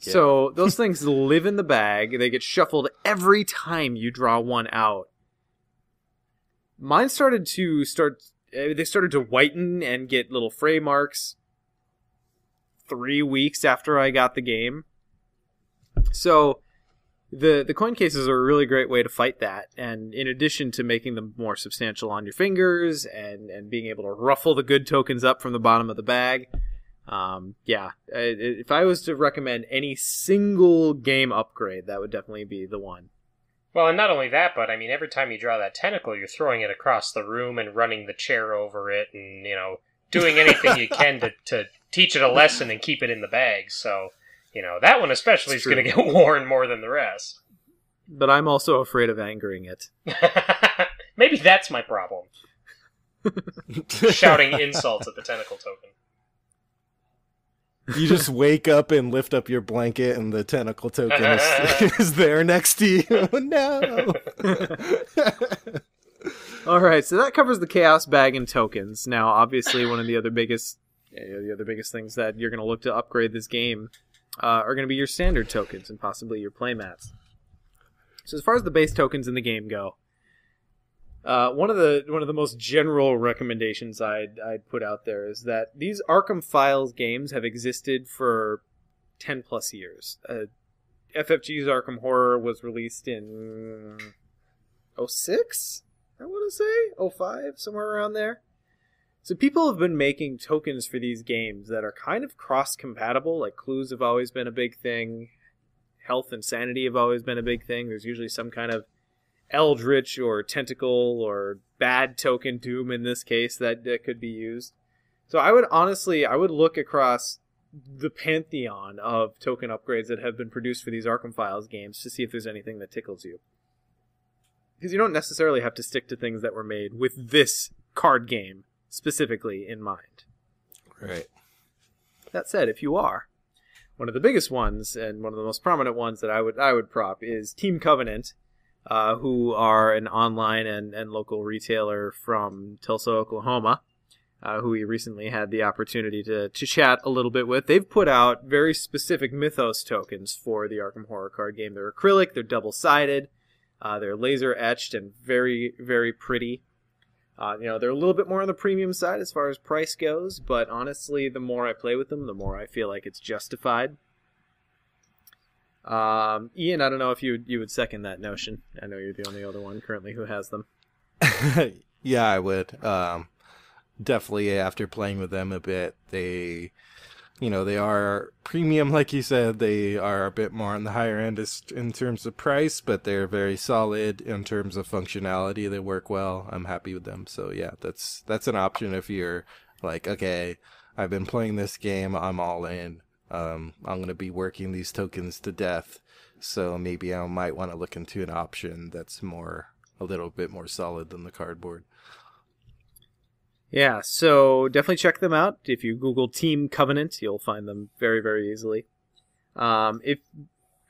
Yeah. So those things [laughs] live in the bag. They get shuffled every time you draw one out. Mine started to start they started to whiten and get little fray marks three weeks after I got the game. So the the coin cases are a really great way to fight that. And in addition to making them more substantial on your fingers and and being able to ruffle the good tokens up from the bottom of the bag, um, yeah, if I was to recommend any single game upgrade, that would definitely be the one. Well, and not only that, but I mean, every time you draw that tentacle, you're throwing it across the room and running the chair over it, and you know, doing anything you can to to teach it a lesson and keep it in the bag. So, you know, that one especially it's is going to get [laughs] worn more than the rest. But I'm also afraid of angering it. [laughs] Maybe that's my problem. [laughs] Shouting insults at the tentacle token [laughs] you just wake up and lift up your blanket and the tentacle token is, [laughs] is there next to you. Oh, [laughs] no. All right, so that covers the chaos bag and tokens. Now, obviously, one of the other biggest, the other biggest things that you're going to look to upgrade this game uh, are going to be your standard tokens and possibly your playmats. So, as far as the base tokens in the game go, uh, one of the one of the most general recommendations I'd I'd put out there is that these Arkham Files games have existed for ten plus years. Uh, FFG's Arkham Horror was released in 06? I want to say 05, somewhere around there. So people have been making tokens for these games that are kind of cross compatible. Like clues have always been a big thing. Health and sanity have always been a big thing. There's usually some kind of eldritch or tentacle or bad token doom in this case that, that could be used. So I would honestly I would look across the pantheon of token upgrades that have been produced for these Arkham Files games to see if there's anything that tickles you. Because you don't necessarily have to stick to things that were made with this card game specifically in mind. Right. That said, if you are, one of the biggest ones and one of the most prominent ones that I would I would prop is Team Covenant, uh, who are an online and, and local retailer from Tulsa, Oklahoma, uh, who we recently had the opportunity to, to chat a little bit with. They've put out very specific Mythos tokens for the Arkham Horror card game. They're acrylic, they're double sided, uh, they're laser etched, and very, very pretty. Uh, you know, they're a little bit more on the premium side as far as price goes, but honestly, the more I play with them, the more I feel like it's justified. Um, Ian, I don't know if you you would second that notion. I know you're the only other one currently who has them. [laughs] yeah, I would. Um, definitely after playing with them a bit, they you know they are premium like you said they are a bit more on the higher end in terms of price but they're very solid in terms of functionality they work well i'm happy with them so yeah that's that's an option if you're like okay i've been playing this game i'm all in um, i'm going to be working these tokens to death so maybe i might want to look into an option that's more a little bit more solid than the cardboard yeah, so definitely check them out. If you Google Team Covenant, you'll find them very, very easily. Um, if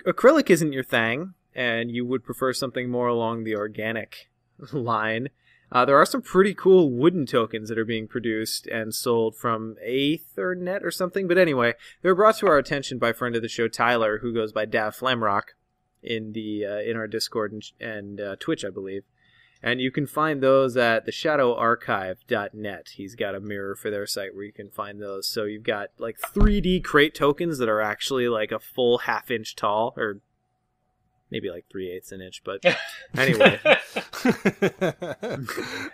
acrylic isn't your thing, and you would prefer something more along the organic [laughs] line, uh, there are some pretty cool wooden tokens that are being produced and sold from Aethernet or something. But anyway, they were brought to our attention by a friend of the show, Tyler, who goes by Dav Flamrock in the uh, in our Discord and, and uh, Twitch, I believe. And you can find those at theshadowarchive.net. He's got a mirror for their site where you can find those. So you've got like 3D crate tokens that are actually like a full half inch tall, or maybe like three eighths an inch. But [laughs] anyway, [laughs]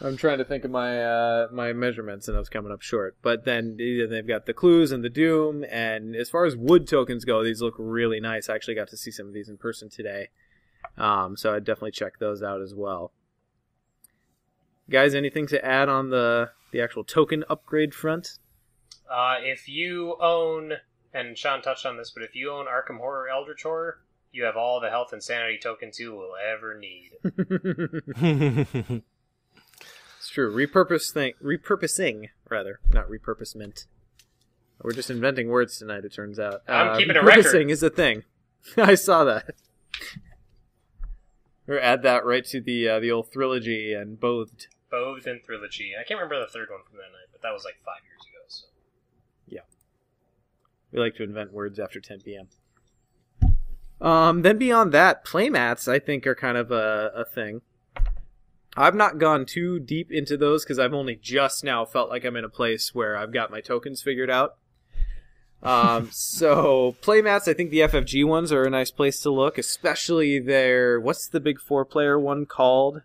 I'm trying to think of my uh, my measurements, and I was coming up short. But then they've got the clues and the doom, and as far as wood tokens go, these look really nice. I actually got to see some of these in person today. Um, so I'd definitely check those out as well. Guys, anything to add on the the actual token upgrade front? Uh, if you own, and Sean touched on this, but if you own Arkham Horror Eldritch Horror, you have all the health and sanity tokens you will ever need. [laughs] it's true. Repurpose thing, repurposing rather, not repurposement. We're just inventing words tonight. It turns out. I'm uh, keeping a record. Repurposing is a thing. [laughs] I saw that. Or add that right to the uh, the old trilogy and Bothed. Bothed and trilogy. I can't remember the third one from that night, but that was like five years ago. So. Yeah. We like to invent words after 10 p.m. Um, then beyond that, playmats I think are kind of a, a thing. I've not gone too deep into those because I've only just now felt like I'm in a place where I've got my tokens figured out. Um, [laughs] so playmats, I think the FFG ones are a nice place to look, especially their what's the big four player one called?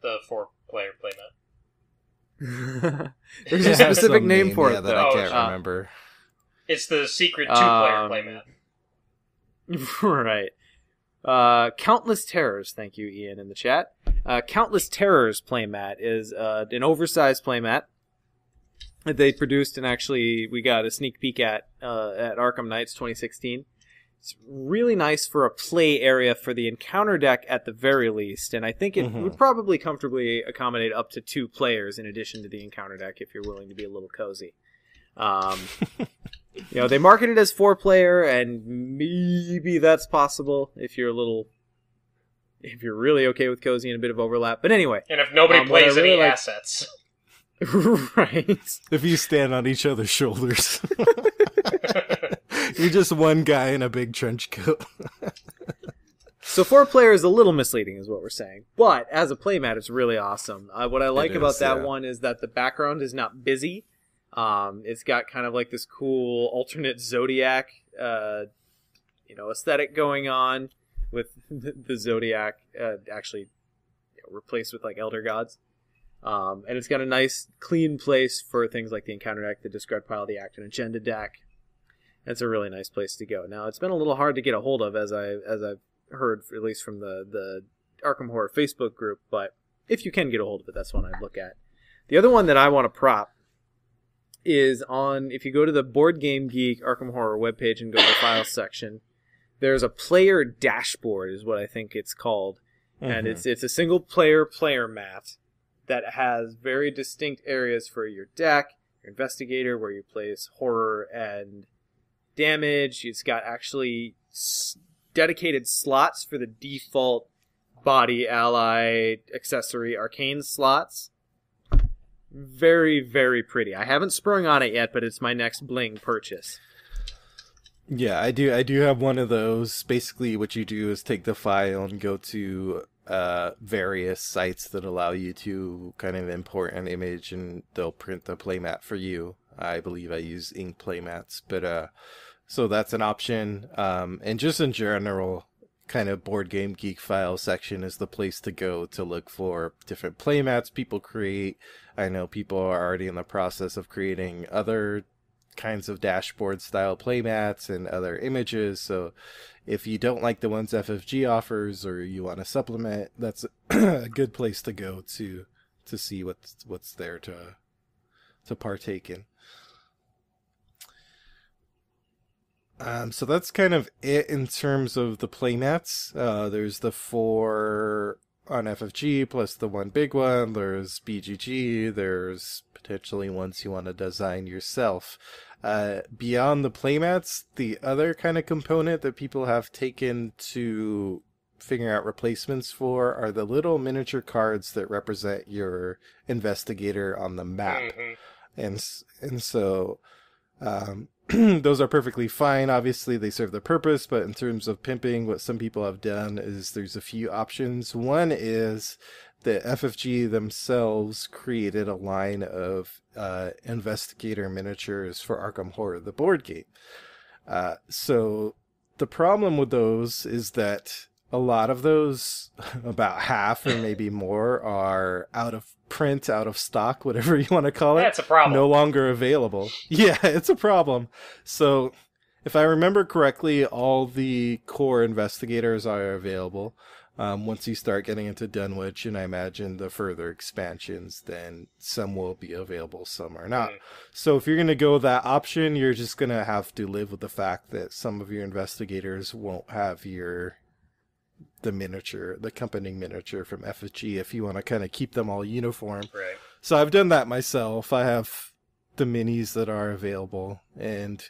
The four player playmat. [laughs] There's a specific name, name, for yeah, it that. I can't uh, remember. It's the secret two player um, playmat. [laughs] right. Uh, Countless Terrors, thank you, Ian, in the chat. Uh, Countless Terrors playmat is uh, an oversized playmat that they produced and actually we got a sneak peek at uh, at Arkham Nights 2016. It's really nice for a play area for the encounter deck at the very least, and I think it mm-hmm. would probably comfortably accommodate up to two players in addition to the encounter deck if you're willing to be a little cozy. Um, you know, they market it as four player, and maybe that's possible if you're a little, if you're really okay with cozy and a bit of overlap. But anyway, and if nobody um, plays really any like, assets. [laughs] right. If you stand on each other's shoulders. [laughs] You're just one guy in a big trench coat. so four player is a little misleading, is what we're saying. But as a playmat, it's really awesome. Uh, what I like about that yeah. one is that the background is not busy. Um, it's got kind of like this cool alternate zodiac, uh, you know, aesthetic going on with [laughs] the, zodiac uh, actually you know, replaced with like elder gods. Um, and it's got a nice, clean place for things like the encounter deck, the discard pile, the act and agenda deck. It's a really nice place to go. Now, it's been a little hard to get a hold of, as I as I've heard, at least from the the Arkham Horror Facebook group. But if you can get a hold of it, that's one I'd look at. The other one that I want to prop is on if you go to the Board Game Geek Arkham Horror webpage and go to the files [coughs] section. There's a player dashboard, is what I think it's called, mm-hmm. and it's it's a single player player mat that has very distinct areas for your deck, your investigator, where you place horror and damage. It's got actually s- dedicated slots for the default body, ally, accessory, arcane slots. Very, very pretty. I haven't sprung on it yet, but it's my next bling purchase. Yeah, I do. I do have one of those. Basically, what you do is take the file and go to uh, various sites that allow you to kind of import an image and they'll print the playmat for you. I believe I use ink playmats, but uh, so that's an option. Um, and just in general, kind of board game geek file section is the place to go to look for different playmats people create. I know people are already in the process of creating other kinds of dashboard style playmats and other images. So if you don't like the ones FFG offers or you want to supplement, that's [clears throat] a good place to go to to see what's what's there to to partake in. Um, so that's kind of it in terms of the playmats. Uh, there's the four on FFG plus the one big one. There's BGG. There's potentially ones you want to design yourself. Uh, beyond the playmats, the other kind of component that people have taken to figuring out replacements for are the little miniature cards that represent your investigator on the map. Mhm. And and so um, [clears throat] those are perfectly fine. Obviously, they serve their purpose, but in terms of pimping, what some people have done is there's a few options. One is the FFG themselves created a line of uh, investigator miniatures for Arkham Horror, the board game. Uh, so the problem with those is that a lot of those, [laughs] about half or maybe more, are out of print, out of stock, whatever [laughs] you want to call it That's a problem. no longer available. [laughs] Yeah, it's a problem. So, if I remember correctly, all the core investigators are available. Um, once you start getting into Dunwich, and I imagine the further expansions, then some will be available, some are not. Mm. So, if you're going to go that option, you're just going to have to live with the fact that some of your investigators won't have your the miniature, the accompanying miniature from FFG if you want to kind of keep them all uniform. Right. So I've done that myself. I have the minis that are available, and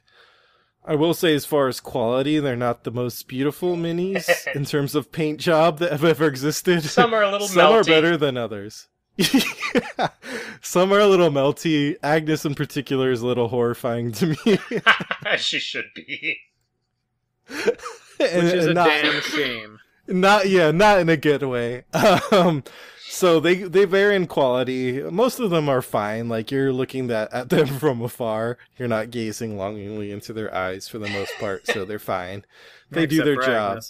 I will say, as far as quality, they're not the most beautiful minis [laughs] in terms of paint job that have ever existed. Some are a little [laughs] Some are better than others. [laughs] Some are a little melty. Agnes, in particular, is a little horrifying to me. she should be. and, Which is and a not, damn shame. Not yeah, not in a good way. [laughs] Um, so they they vary in quality. Most of them are fine. Like you're looking that at them [laughs] from afar. You're not gazing longingly into their eyes for the most part, so they're [laughs] fine. They do their for job.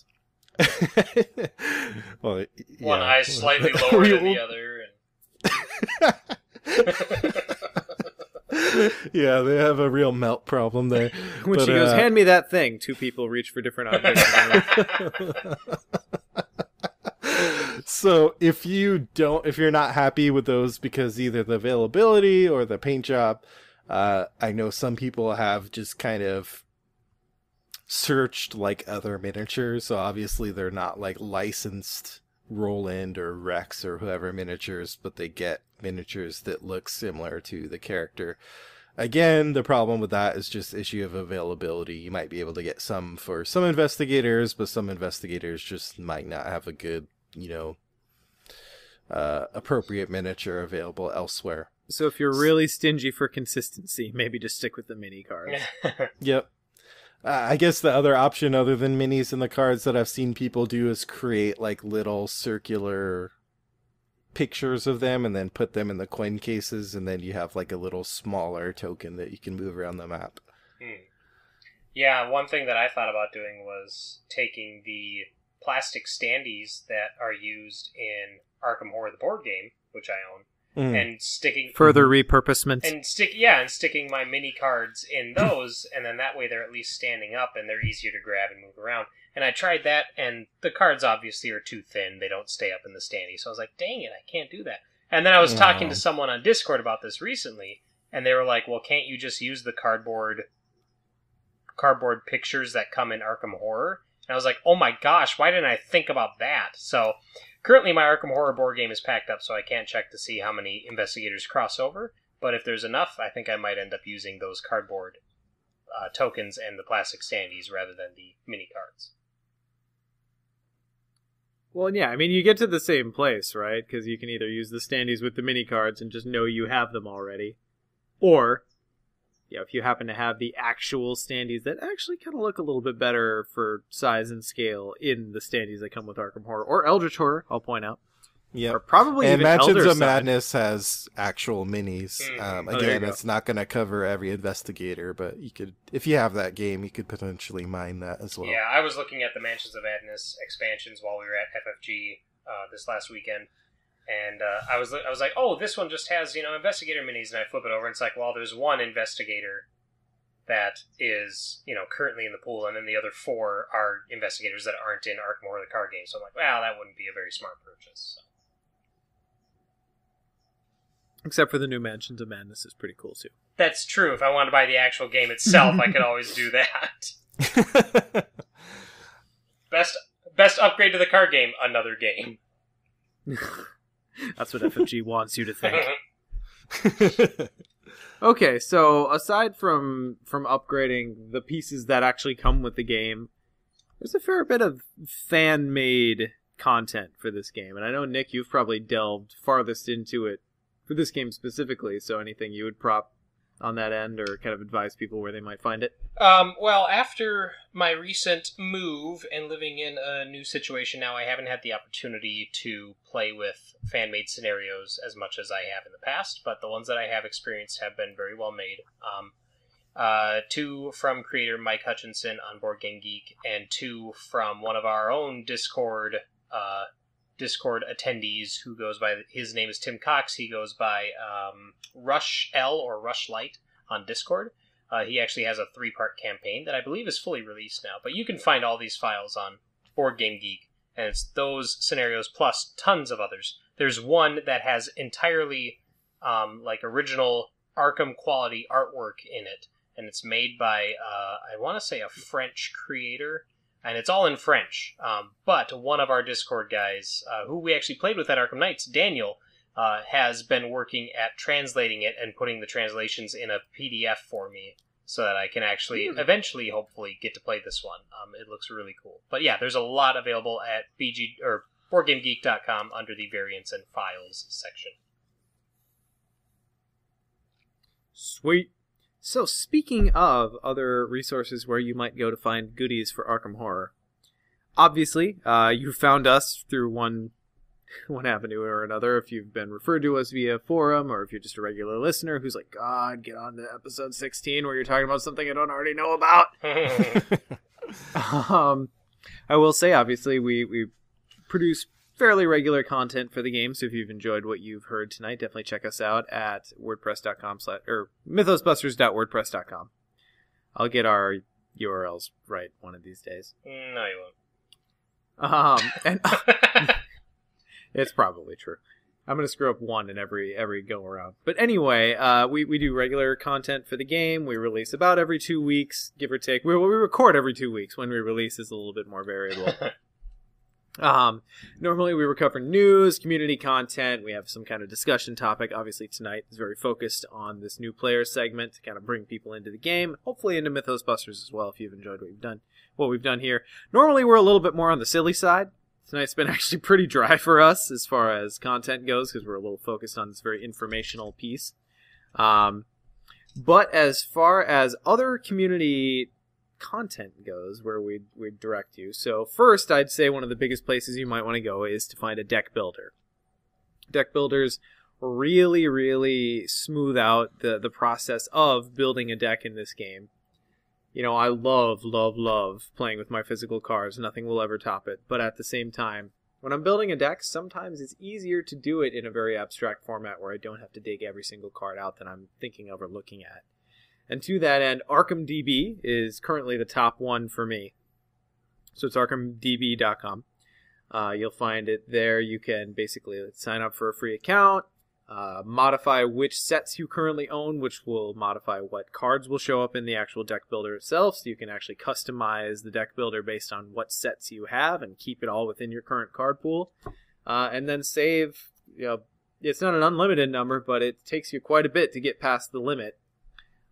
Agnes. well, One yeah. eye slightly lower than the other. And... [laughs] yeah, they have a real melt problem there. [laughs] When But, she goes, uh, "Hand me that thing," two people reach for different objects. [laughs] so if you don't if you're not happy with those because either the availability or the paint job uh i know some people have just kind of searched like other miniatures so obviously they're not like licensed roland or rex or whoever miniatures but they get miniatures that look similar to the character Again, the problem with that is just issue of availability. You might be able to get some for some investigators, but some investigators just might not have a good, you know, uh, appropriate miniature available elsewhere. so if you're really stingy for consistency, maybe just stick with the mini card. [laughs] Yep. Uh, I guess the other option, other than minis and the cards that I've seen people do, is create like little circular pictures of them and then put them in the coin cases, and then you have like a little smaller token that you can move around the map. Hmm. Yeah, one thing that I thought about doing was taking the plastic standees that are used in Arkham Horror the board game, which I own, Mm. and sticking Further repurposement. and stick yeah, and sticking my mini cards in [laughs] those, and then that way they're at least standing up and they're easier to grab and move around. And I tried that, and the cards obviously are too thin; they don't stay up in the standee. So I was like, "Dang it, I can't do that." And then I was talking to someone on Discord about this recently, and they were like, "Well, can't you just use the cardboard cardboard pictures that come in Arkham Horror?" And I was like, "Oh my gosh, why didn't I think about that?" So currently, my Arkham Horror board game is packed up, so I can't check to see how many investigators cross over. But if there's enough, I think I might end up using those cardboard uh, tokens and the plastic standees rather than the mini cards. Well, yeah, I mean, you get to the same place, right? Because you can either use the standees with the mini cards and just know you have them already, or, you know, if you happen to have the actual standees that actually kind of look a little bit better for size and scale in the standees that come with Arkham Horror or Eldritch Horror, I'll point out, Yeah, or probably and even Mansions Elder of Side. Madness has actual minis. Mhm. Um, Oh, there you again, go. it's not going to cover every investigator, but you could, if you have that game, you could potentially mine that as well. Yeah, I was looking at the Mansions of Madness expansions while we were at FFG uh, this last weekend, and uh, I was I was like, oh, this one just has you know investigator minis, and I flip it over, and it's like, well, there's one investigator that is you know currently in the pool, and then the other four are investigators that aren't in Arkham Horror the card game. So I'm like, well, that wouldn't be a very smart purchase. So. Except for the new Mansions of Madness is pretty cool too. That's true. If I wanted to buy the actual game itself, I could always do that. [laughs] Best best upgrade to the card game, another game. [laughs] That's what FFG [laughs] wants you to think. [laughs] Okay, so aside from from upgrading the pieces that actually come with the game, there's a fair bit of fan made content for this game, and I know Nick, you've probably delved farthest into it for this game specifically. So anything you would prop on that end, or kind of advise people where they might find it? Um, well, after my recent move and living in a new situation now, I haven't had the opportunity to play with fan made scenarios as much as I have in the past, but the ones that I have experienced have been very well made. Um, uh, two from creator Mike Hutchinson on Board Game Geek, and two from one of our own Discord uh, Discord attendees who goes by his name is Tim Cox. He goes by um, Rush L or Rush Light on Discord. Uh, he actually has a three part campaign that I believe is fully released now, but you can find all these files on Board Game Geek, and it's those scenarios plus tons of others. There's one that has entirely um, like original Arkham quality artwork in it, and it's made by uh, I want to say a French creator and it's all in French. Um, but one of our Discord guys, uh, who we actually played with at Arkham Nights, Daniel, uh, has been working at translating it and putting the translations in a PDF for me, so that I can actually Hmm. eventually, hopefully, get to play this one. Um, it looks really cool. But yeah, there's a lot available at BG or BoardGameGeek.com under the variants and files section. Sweet. So, speaking of other resources where you might go to find goodies for Arkham Horror, obviously, uh, you found us through one [laughs] one avenue or another. If you've been referred to us via forum, or if you're just a regular listener who's like, God, get on to episode 16 where you're talking about something I don't already know about. [laughs] [laughs] um, I will say, obviously, we we produce fairly regular content for the game. So if you've enjoyed what you've heard tonight, definitely check us out at wordpress.com slash or mythosbusters.wordpress.com. I'll get our URLs right one of these days. no, you Um, [laughs] and won't. [laughs] it's probably true. I'm gonna screw up one in every every go around. But anyway, uh, we we do regular content for the game. We release about every two weeks, give or take. We we record every two weeks. When we release is a little bit more variable. [laughs] Um, normally we recover news, community content. We have some kind of discussion topic. Obviously tonight is very focused on this new player segment to kind of bring people into the game, hopefully into Mythos Busters as well. If you've enjoyed what we've done, what we've done here. Normally we're a little bit more on the silly side. Tonight's been [laughs] actually pretty dry for us as far as content goes because we're a little focused on this very informational piece. Um, but as far as other community content goes where we we direct you. So first, I'd say one of the biggest places you might want to go is to find a deck builder. Deck builders really really smooth out the the process of building a deck in this game. You know, I love love love playing with my physical cards. Nothing will ever top it. But at the same time, when I'm building a deck, sometimes it's easier to do it in a very abstract format where I don't have to dig every single card out that I'm thinking of or looking at. And to that end, Arkham DB is currently the top one for me. So it's arkhamdb.com. Uh, you'll find it there. You can basically sign up for a free account, uh, modify which sets you currently own, which will modify what cards will show up in the actual deck builder itself. So you can actually customize the deck builder based on what sets you have and keep it all within your current card pool. Uh, and then save, you know, it's not an unlimited number, but it takes you quite a bit to get past the limit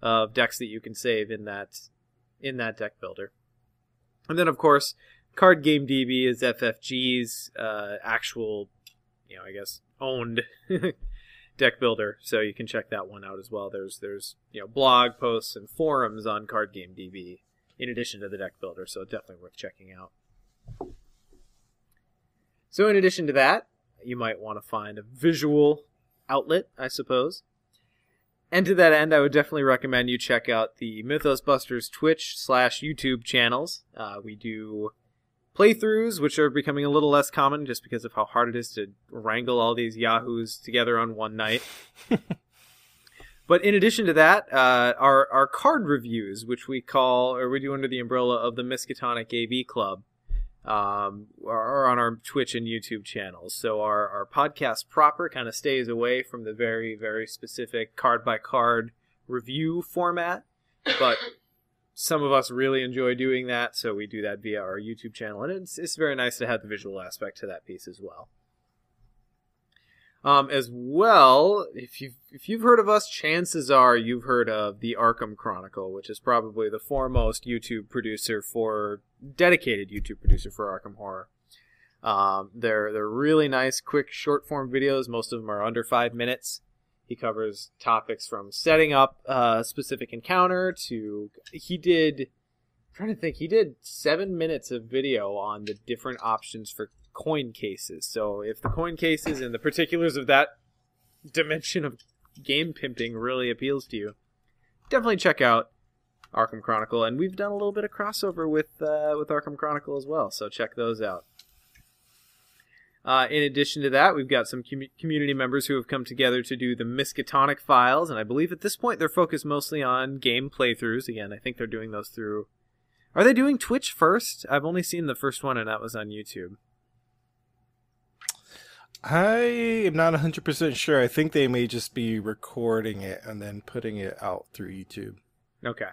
of decks that you can save in that in that deck builder. And then of course, Card Game DB is FFG's uh, actual, you know, I guess owned [laughs] deck builder, so you can check that one out as well. There's there's you know blog posts and forums on Card Game DB in addition to the deck builder, so definitely worth checking out. So in addition to that, you might want to find a visual outlet, I suppose. And to that end, I would definitely recommend you check out the Mythos Busters Twitch slash YouTube channels. Uh, we do playthroughs, which are becoming a little less common just because of how hard it is to wrangle all these yahoos together on one night. [laughs] But in addition to that, uh, our our card reviews, which we call or we do under the umbrella of the Miskatonic AV Club, um, or on our Twitch and YouTube channels. So our our podcast proper kind of stays away from the very very specific card by card review format, but [coughs] some of us really enjoy doing that, so we do that via our YouTube channel, and it's it's very nice to have the visual aspect to that piece as well. Um, as well, if you've if you've heard of us, chances are you've heard of the Arkham Chronicle, which is probably the foremost YouTube producer for dedicated YouTube producer for Arkham Horror. Um, they're they're really nice, quick, short form videos. Most of them are under five minutes. He covers topics from setting up a specific encounter to he did. I'm trying to think, he did seven minutes of video on the different options for coin cases. So if the coin cases and the particulars of that dimension of game pimping really appeals to you, definitely check out Arkham Chronicle. And we've done a little bit of crossover with uh, with Arkham Chronicle as well, so check those out. Uh, in addition to that, we've got some com- community members who have come together to do the Miskatonic files, and I believe at this point they're focused mostly on game playthroughs. Again, I think they're doing those through. Are they doing Twitch first? I've only seen the first one, and that was on YouTube. I am not 100% sure. I think they may just be recording it and then putting it out through YouTube. Okay.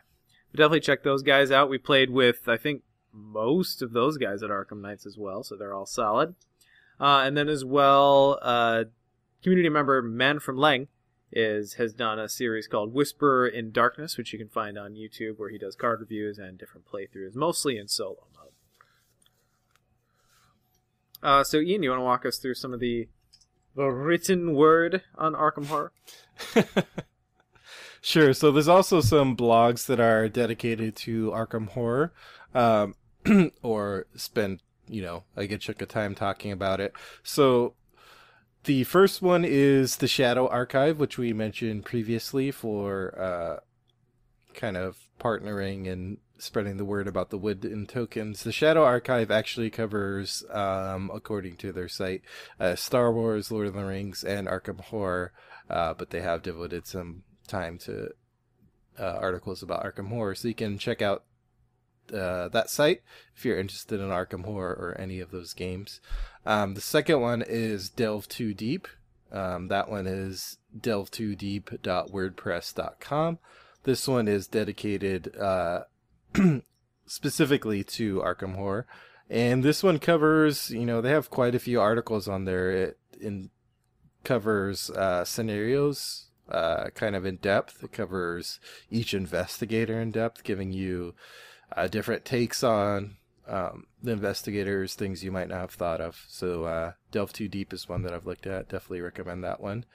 But definitely check those guys out. We played with, I think, most of those guys at Arkham Nights as well, so they're all solid. Uh, and then as well, uh, community member Man from Leng is has done a series called Whisper in Darkness, which you can find on YouTube, where he does card reviews and different playthroughs, mostly in solo. Uh, so, Ian, you want to walk us through some of the the written word on Arkham Horror? [laughs] Sure. So there's also some blogs that are dedicated to Arkham Horror, um, [clears throat] or spend you know a good chunk of time talking about it. So the first one is the Shadow Archive, which we mentioned previously for uh, kind of partnering and spreading the word about the wood and tokens. The Shadow Archive actually covers, um, according to their site, uh, Star Wars, Lord of the Rings, and Arkham Horror, uh, but they have devoted some time to uh, articles about Arkham Horror, so you can check out uh, that site if you're interested in Arkham Horror or any of those games. Um, the second one is Delve Too Deep. Um, that one is delve2deep.wordpress.com. This one is dedicated uh, [clears throat] specifically to Arkham Horror, and this one covers. You know, they have quite a few articles on there. It in covers uh, scenarios uh, kind of in depth. It covers each investigator in depth, giving you uh, different takes on um, the investigators, things you might not have thought of. So, uh, Delve Too Deep is one that I've looked at. Definitely recommend that one.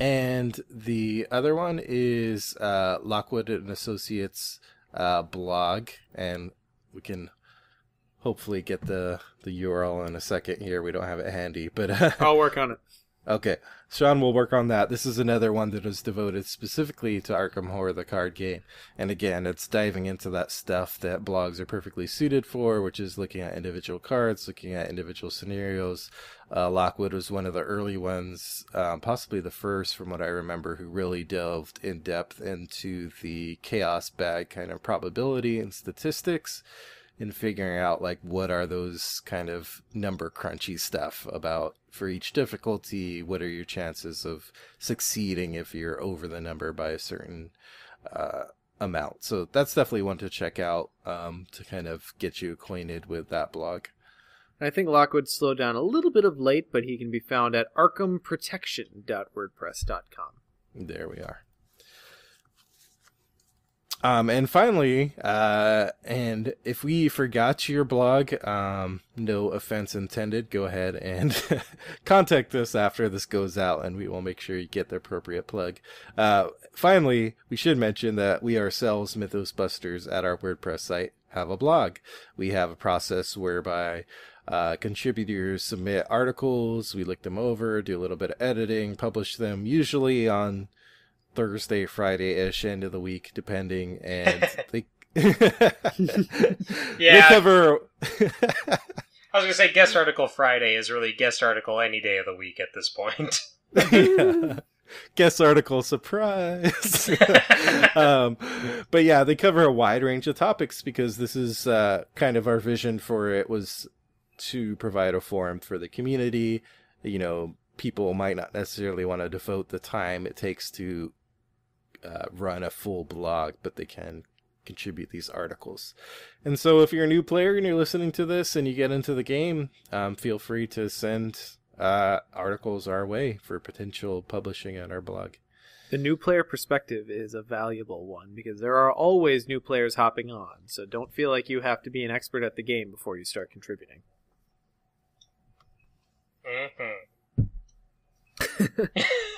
And the other one is uh, Lockwood and Associates uh, blog, and we can hopefully get the the URL in a second here. We don't have it handy, but uh, [laughs] I'll work on it. Okay, Sean will work on that. This is another one that is devoted specifically to Arkham Horror, the card game. And again, it's diving into that stuff that blogs are perfectly suited for, which is looking at individual cards, looking at individual scenarios. Uh, Lockwood was one of the early ones, um, possibly the first from what I remember, who really delved in depth into the chaos bag kind of probability and statistics in figuring out like what are those kind of number crunchy stuff about for each difficulty? What are your chances of succeeding if you're over the number by a certain uh, amount? So that's definitely one to check out um, to kind of get you acquainted with that blog. I think Lockwood slowed down a little bit of late, but he can be found at arkhamprotection.wordpress.com. there we are um, and finally, uh, and if we forgot your blog, um, no offense intended, go ahead and [laughs] contact us after this goes out and we will make sure you get the appropriate plug. Uh, finally, we should mention that we ourselves, Mythos Busters, at our WordPress site, have a blog. We have a process whereby uh, contributors submit articles, we look them over, do a little bit of editing, publish them usually on Thursday, Friday ish, end of the week, depending, and [laughs] they [laughs] Yeah. they cover. I was gonna say guest article Friday is really guest article any day of the week at this point. [laughs] Yeah. guest article surprise. um, but yeah, they cover a wide range of topics because this is uh, kind of our vision for it was to provide a forum for the community. You know, people might not necessarily want to devote the time it takes to uh, run a full blog, but they can contribute these articles. And so, if you're a new player and you're listening to this and you get into the game, um, feel free to send uh, articles our way for potential publishing on our blog. The new player perspective is a valuable one because there are always new players hopping on, so don't feel like you have to be an expert at the game before you start contributing. Mm-hmm. [laughs]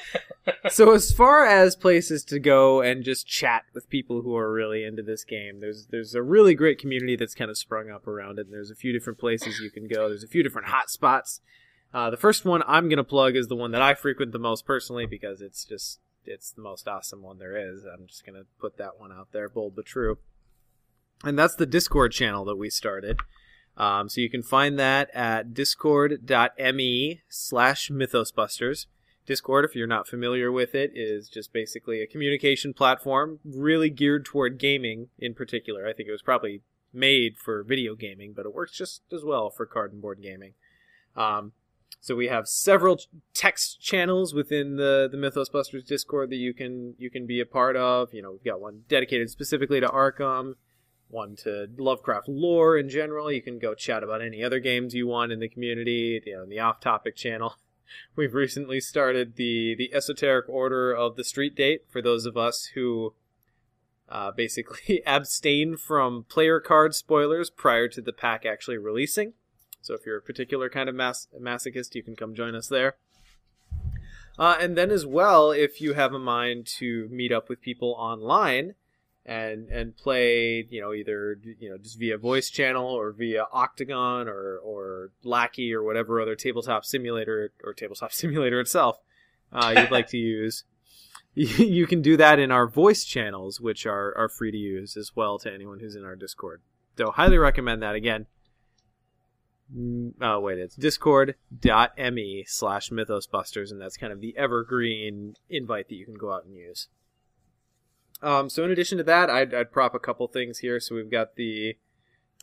so as far as places to go and just chat with people who are really into this game, there's there's a really great community that's kind of sprung up around it. And there's a few different places you can go. There's a few different hot spots. Uh, the first one I'm gonna plug is the one that I frequent the most personally because it's just it's the most awesome one there is. I'm just gonna put that one out there, bold but true. And that's the Discord channel that we started. Um, so you can find that at discord.me slash mythosbusters. Discord, if you're not familiar with it, is just basically a communication platform really geared toward gaming in particular. I think it was probably made for video gaming, but it works just as well for card and board gaming. Um, so we have several text channels within the the Mythos Busters Discord that you can you can be a part of. You know, we've got one dedicated specifically to Arkham, one to Lovecraft lore in general. You can go chat about any other games you want in the community. You know, in the off-topic channel. [laughs] We've recently started the the esoteric order of the street date for those of us who uh, basically [laughs] abstain from player card spoilers prior to the pack actually releasing. So if you're a particular kind of mas- masochist, you can come join us there. Uh, and then as well, if you have a mind to meet up with people online and and play, you know, either you know just via voice channel or via Octagon or or Lackey or whatever other tabletop simulator or tabletop [laughs] simulator itself uh, you'd like to use, [laughs] you can do that in our voice channels, which are are free to use as well to anyone who's in our Discord. So highly recommend that. Again, Mm, oh wait it's discord.me slash mythosbusters and that's kind of the evergreen invite that you can go out and use um, so in addition to that I'd, I'd prop a couple things here. So we've got the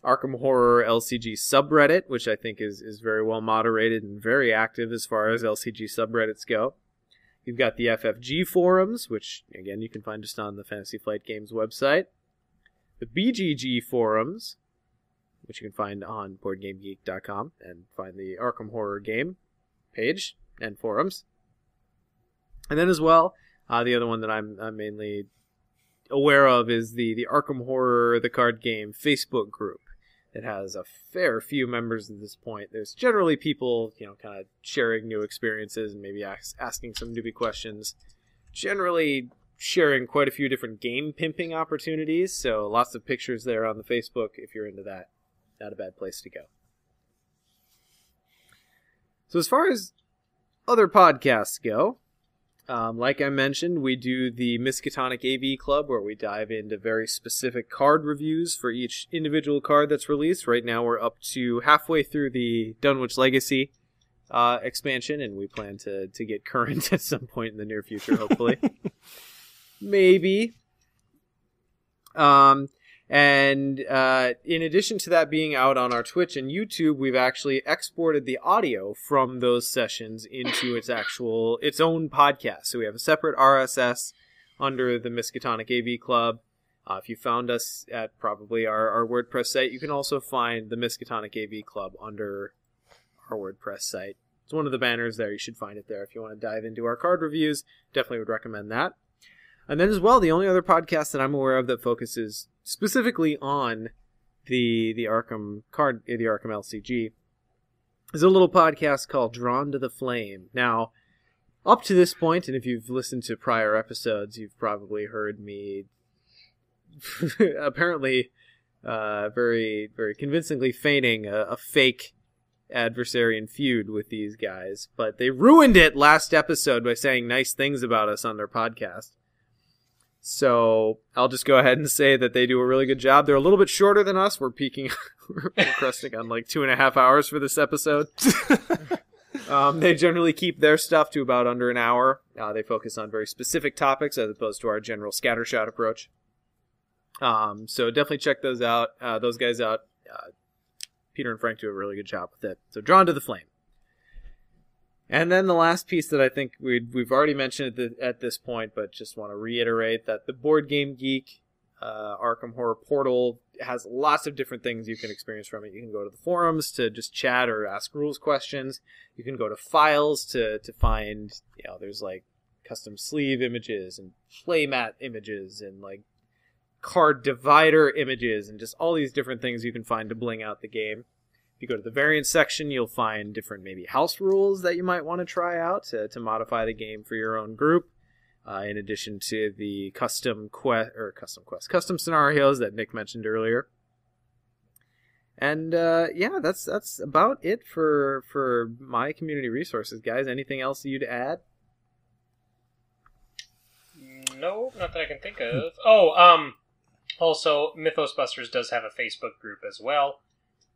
arkham horror lcg subreddit which i think is, is very well moderated and very active as far as lcg subreddits go. You've got the ffg forums which again you can find just on the fantasy flight games website. The bgg forums which you can find on BoardGameGeek.com and find the Arkham Horror game page and forums. And then as well, uh, the other one that I'm, I'm mainly aware of is the, the Arkham Horror, the card game Facebook group. It has a fair few members at this point. There's generally people, you know, kind of sharing new experiences and maybe ask, asking some newbie questions. Generally sharing quite a few different game pimping opportunities, so lots of pictures there on the Facebook if you're into that not a bad place to go. So, as far as other podcasts go, um, like I mentioned, we do the Miskatonic AV Club where we dive into very specific card reviews for each individual card that's released. Right now, we're up to halfway through the Dunwich Legacy uh, expansion, and we plan to, to get current [laughs] at some point in the near future, hopefully. [laughs] Maybe. Um, and uh, in addition to that being out on our Twitch and YouTube, we've actually exported the audio from those sessions into its actual its own podcast. So we have a separate RSS under the Miskatonic AV Club. Uh, if you found us at probably our, our WordPress site, you can also find the Miskatonic AV Club under our WordPress site. It's one of the banners there. You should find it there if you want to dive into our card reviews. Definitely would recommend that. And then as well, the only other podcast that I'm aware of that focuses specifically on the the Arkham card, the Arkham LCG, is a little podcast called Drawn to the Flame. Now, up to this point, and if you've listened to prior episodes, you've probably heard me [laughs] apparently uh, very very convincingly feigning a, a fake adversarian feud with these guys, but they ruined it last episode by saying nice things about us on their podcast. So I'll just go ahead and say that they do a really good job. They're a little bit shorter than us. We're peaking, [laughs] we're cresting on like two and a half hours for this episode. [laughs] Um, they generally keep their stuff to about under an hour. Uh, they focus on very specific topics as opposed to our general scattershot approach. Um, so definitely check those out. Uh, those guys out. Uh, Peter and Frank do a really good job with it. So drawn to the flame. And then the last piece that I think we'd, we've already mentioned at, the, at this point, but just want to reiterate that the Board Game Geek uh, Arkham Horror Portal has lots of different things you can experience from it. You can go to the forums to just chat or ask rules questions. You can go to files to, to find, you know, there's like custom sleeve images and playmat images and like card divider images and just all these different things you can find to bling out the game. You go to the variant section, you'll find different maybe house rules that you might want to try out to, to modify the game for your own group uh, in addition to the custom quest or custom quest, custom scenarios that Nick mentioned earlier. And uh, yeah, that's that's about it for for my community resources, guys. Anything else you'd add? No, not that I can think of. Oh, um, also Mythos Busters does have a Facebook group as well.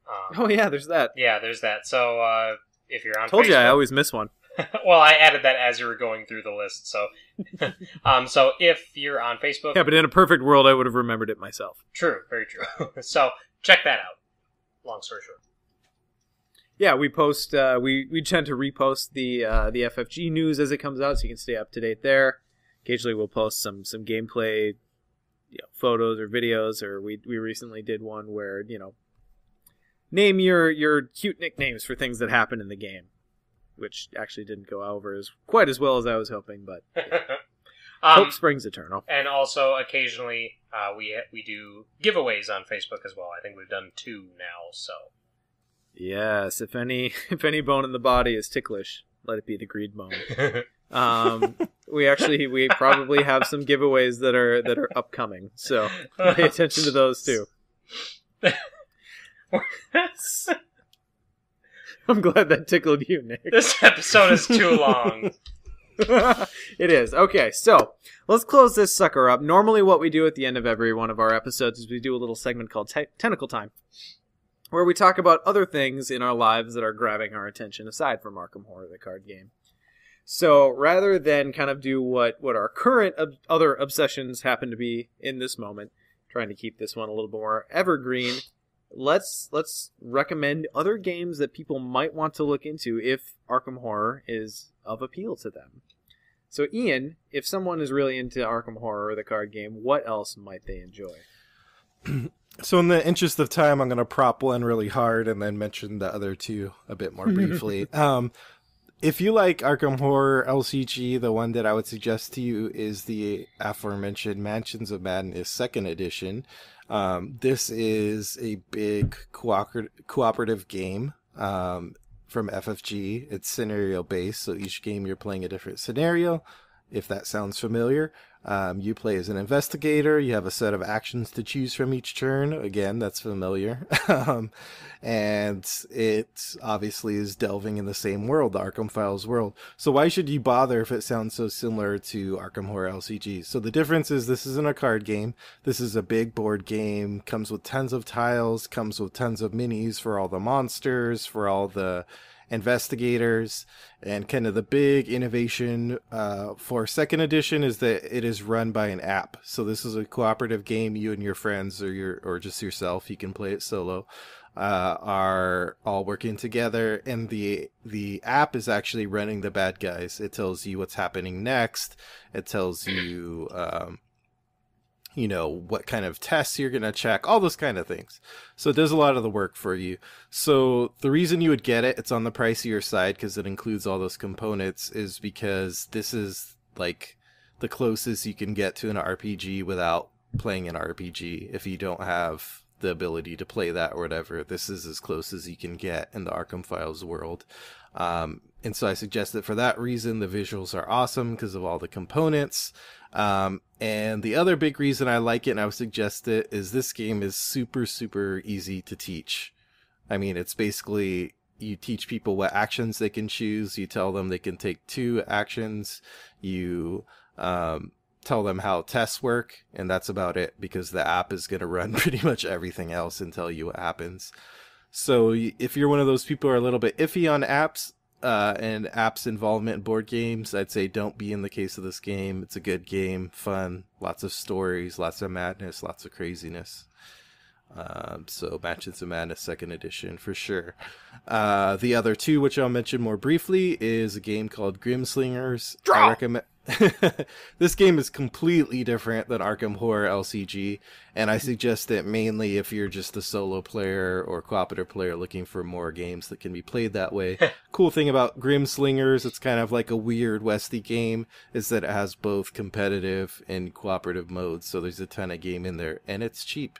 Um, Oh yeah, there's that. yeah, there's that. So uh, if you're on, Told Facebook, you I always miss one. [laughs] well, I added that as you were going through the list. So, [laughs] um, so if you're on Facebook, Yeah, but in a perfect world, I would have remembered it myself. true, very true. [laughs] so check that out. Long story short. Yeah, we post. Uh, we we tend to repost the uh, the FFG news as it comes out, so you can stay up to date there. Occasionally, we'll post some some gameplay, you know, photos or videos. Or we we recently did one where you know, name your your cute nicknames for things that happen in the game, which actually didn't go over as quite as well as I was hoping, but [laughs] um, hope springs eternal. and also occasionally uh, we we do giveaways on Facebook as well. I think we've done two now. So Yes, if any [laughs] if any bone in the body is ticklish, let it be the greed bone. [laughs] Um, we actually we probably have some giveaways that are that are upcoming, so pay attention to those too. [laughs] I'm glad that tickled you, Nick. this episode is too long. [laughs] it is okay. So let's close this sucker up. Normally, what we do at the end of every one of our episodes is we do a little segment called te- Tentacle Time, where we talk about other things in our lives that are grabbing our attention aside from Arkham Horror, the card game. So rather than kind of do what what our current ob- other obsessions happen to be in this moment, trying to keep this one a little more evergreen, let's let's recommend other games that people might want to look into if Arkham Horror is of appeal to them. So Ian, if someone is really into Arkham Horror, or the card game, what else might they enjoy? [clears throat] So, in the interest of time, I'm going to prop one really hard and then mention the other two a bit more [laughs] briefly. um, if you like Arkham Horror LCG, the one that I would suggest to you is the aforementioned Mansions of Madness Second Edition. Um, this is a big cooper- cooperative game um, from FFG. It's scenario based, so each game you're playing a different scenario. If that sounds familiar, um, you play as an investigator. You have a set of actions to choose from each turn. Again, that's familiar. [laughs] um, and it obviously is delving in the same world, the Arkham Files world. So why should you bother if it sounds so similar to Arkham Horror LCG? So the difference is this isn't a card game. This is a big board game. Comes with tons of tiles. Comes with tons of minis for all the monsters, for all the investigators and kind of the big innovation uh, for second edition is that it is run by an app. So this is a cooperative game you and your friends or your or just yourself you can play it solo uh, are all working together. And the the app is actually running the bad guys. It tells you what's happening next. It tells you um, you know what kind of tests you're going to check all those kind of things. So it does a lot of the work for you. So the reason you would get it it's on the pricier side because it includes all those components is because this is like the closest you can get to an rpg without playing an rpg if you don't have the ability to play that or whatever. This is as close as you can get in the arkham files world. Um, and so i suggest that for that reason the visuals are awesome because of all the components um, and the other big reason I like it and I would suggest it is this game is super, super easy to teach. I mean, it's basically you teach people what actions they can choose. You tell them they can take two actions. You um, tell them how tests work, and that's about it because the app is going to run [laughs] pretty much everything else and tell you what happens. So if you're one of those people who are a little bit iffy on apps, uh, and apps involvement in board games, I'd say don't be in the case of this game. It's a good game, fun, lots of stories, lots of madness, lots of craziness. Um, so Mansions of Madness second edition for sure. Uh, the other two, which I'll mention more briefly, is a game called Grimslingers. Draw! I recommend. [laughs] this game is completely different than Arkham Horror LCG, and I suggest it mainly if you're just a solo player or cooperative player looking for more games that can be played that way. [laughs] cool thing about Grimslingers, it's kind of like a weird Westy game, is that it has both competitive and cooperative modes, so there's a ton of game in there, and it's cheap.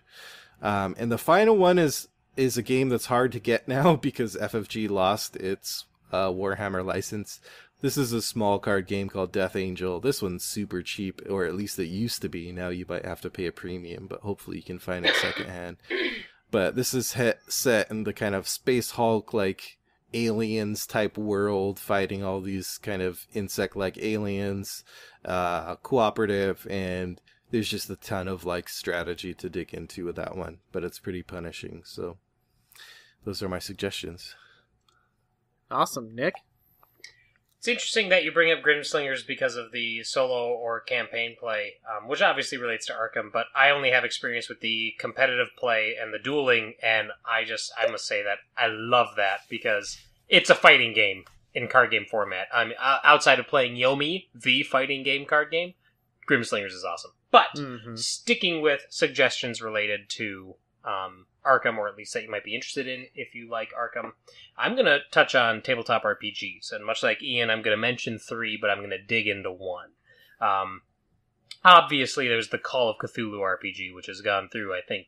Um, and the final one is is a game that's hard to get [laughs] now because FFG lost its uh, Warhammer license. This is a small card game called Death Angel. This one's super cheap, or at least it used to be. Now you might have to pay a premium, but hopefully you can find it secondhand. [coughs] but this is set in the kind of Space Hulk like aliens type world, fighting all these kind of insect like aliens, uh, cooperative, and there's just a ton of like strategy to dig into with that one, but it's pretty punishing. So those are my suggestions. Awesome, Nick. It's interesting that you bring up Grimslingers because of the solo or campaign play, um, which obviously relates to Arkham. But I only have experience with the competitive play and the dueling, and I just I must say that I love that because it's a fighting game in card game format. I'm uh, outside of playing Yomi, the fighting game card game. Grimslingers is awesome, but hmm sticking with suggestions related to um, Arkham, or at least that you might be interested in if you like Arkham, I'm going to touch on tabletop RPGs. And much like Ian, I'm going to mention three, but I'm going to dig into one. Um, obviously, there's the Call of Cthulhu RPG, which has gone through, I think,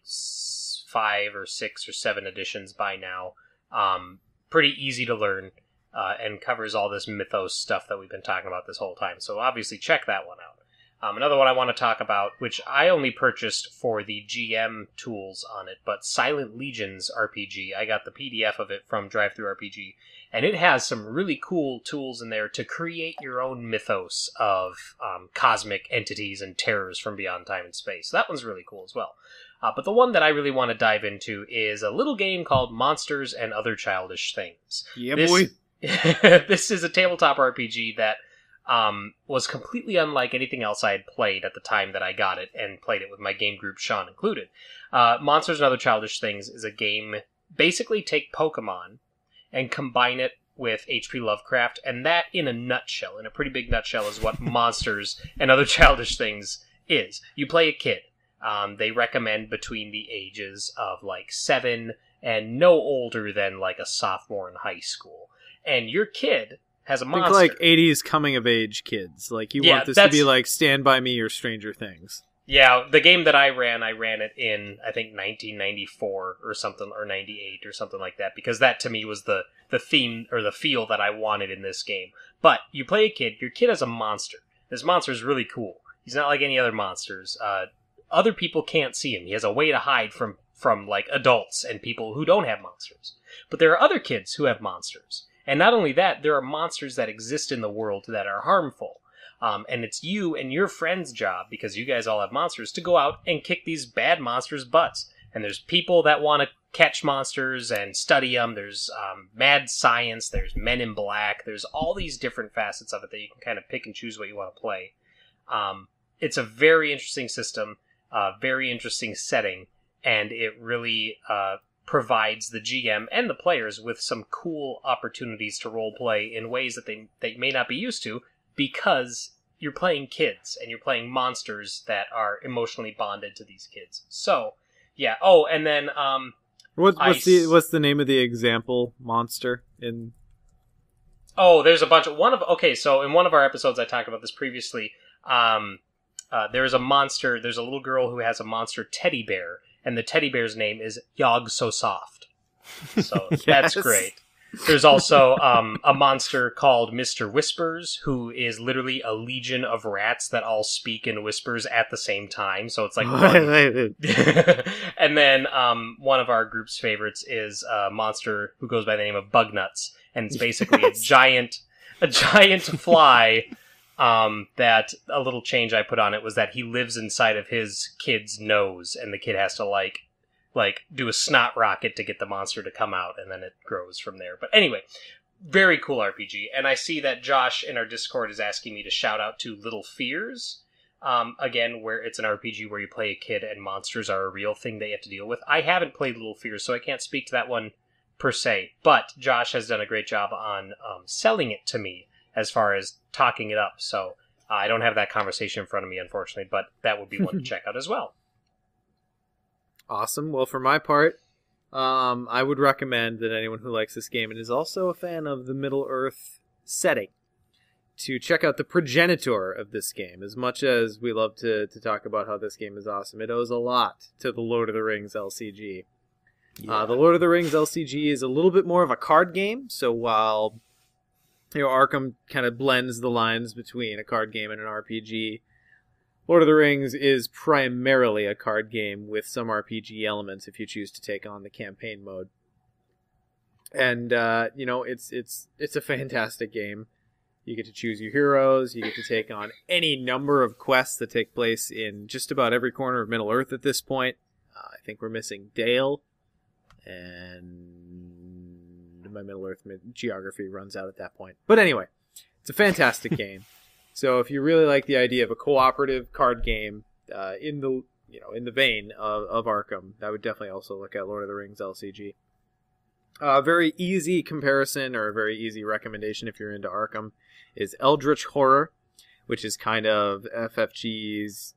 five or six or seven editions by now. Um, pretty easy to learn. Uh, and covers all this mythos stuff that we've been talking about this whole time. So obviously check that one out. Um, another one I want to talk about, which I only purchased for the GM tools on it, but Silent Legions RPG. I got the PDF of it from DriveThruRPG, and it has some really cool tools in there to create your own mythos of um, cosmic entities and terrors from beyond time and space. So that one's really cool as well. Uh, but the one that I really want to dive into is a little game called Monsters and Other Childish Things Yeah, this, boy. [laughs] this is a tabletop RPG that um, was completely unlike anything else I had played at the time that I got it and played it with my game group, Sean included. Uh, Monsters and Other Childish Things is a game. Basically, take Pokemon and combine it with H.P. Lovecraft, and that, in a nutshell, in a pretty big nutshell, is what [laughs] Monsters and Other Childish Things is. You play a kid. Um, they recommend between the ages of like seven and no older than like a sophomore in high school. And your kid has a monster. Think like 80s coming of age kids. Like you Yeah, want this to be like Stand By Me or Stranger Things. Yeah, the game that I ran, I ran it in I think 1994 or something, or 98 or something like that, because that to me was the the theme or the feel that I wanted in this game. But you play a kid. Your kid has a monster. This monster is really cool. He's not like any other monsters. Uh, other people can't see him. He has a way to hide from from like adults and people who don't have monsters. But there are other kids who have monsters. And not only that, there are monsters that exist in the world that are harmful. Um, and it's you and your friend's job, because you guys all have monsters, to go out and kick these bad monsters' butts. And there's people that want to catch monsters and study them. There's um, mad science. There's men in black. There's all these different facets of it that you can kind of pick and choose what you want to play. Um, it's a very interesting system, uh, very interesting setting, and it really uh, provides the GM and the players with some cool opportunities to role play in ways that they they may not be used to because you're playing kids and you're playing monsters that are emotionally bonded to these kids. So, yeah. Oh, and then um, What, what's the what's the name of the example monster in? Oh, there's a bunch of one of okay. So in one of our episodes, I talked about this previously. Um, uh, there's a monster. There's a little girl who has a monster teddy bear, and the teddy bear's name is Yog So Soft. So [laughs] that's great. There's also um, a monster called Mister Whispers, who is literally a legion of rats that all speak in whispers at the same time. So it's like [laughs] [laughs] and then um, one of our group's favorites is a monster who goes by the name of Bugnuts, and it's basically a giant, a giant fly. Um, that a little change I put on it was that he lives inside of his kid's nose, and the kid has to like, like do a snot rocket to get the monster to come out, and then it grows from there. But anyway, very cool RPG. And I see that Josh in our Discord is asking me to shout out to Little Fears. Um, again, where it's an RPG where you play a kid and monsters are a real thing they have to deal with. I haven't played Little Fears, so I can't speak to that one per se. But Josh has done a great job on um, selling it to me as far as talking it up. So uh, I don't have that conversation in front of me, unfortunately, but that would be one to [laughs] check out as well. Awesome. Well, for my part, um, I would recommend that anyone who likes this game and is also a fan of the Middle Earth setting to check out the progenitor of this game. As much as we love to, to talk about how this game is awesome, it owes a lot to the Lord of the Rings LCG. Yeah. Uh, the Lord of the Rings LCG is a little bit more of a card game, so while you know Arkham kind of blends the lines between a card game and an RPG, Lord of the Rings is primarily a card game with some RPG elements if you choose to take on the campaign mode. And uh, you know, it's it's it's a fantastic game. You get to choose your heroes, you get to take on any number of quests that take place in just about every corner of Middle Earth at this point. Uh, I think we're missing Dale and my Middle Earth geography runs out at that point. But anyway, it's a fantastic [laughs] game. So if you really like the idea of a cooperative card game uh, in the you know in the vein of, of Arkham, I would definitely also look at Lord of the Rings LCG. A uh, very easy comparison or a very easy recommendation if you're into Arkham is Eldritch Horror, which is kind of FFG's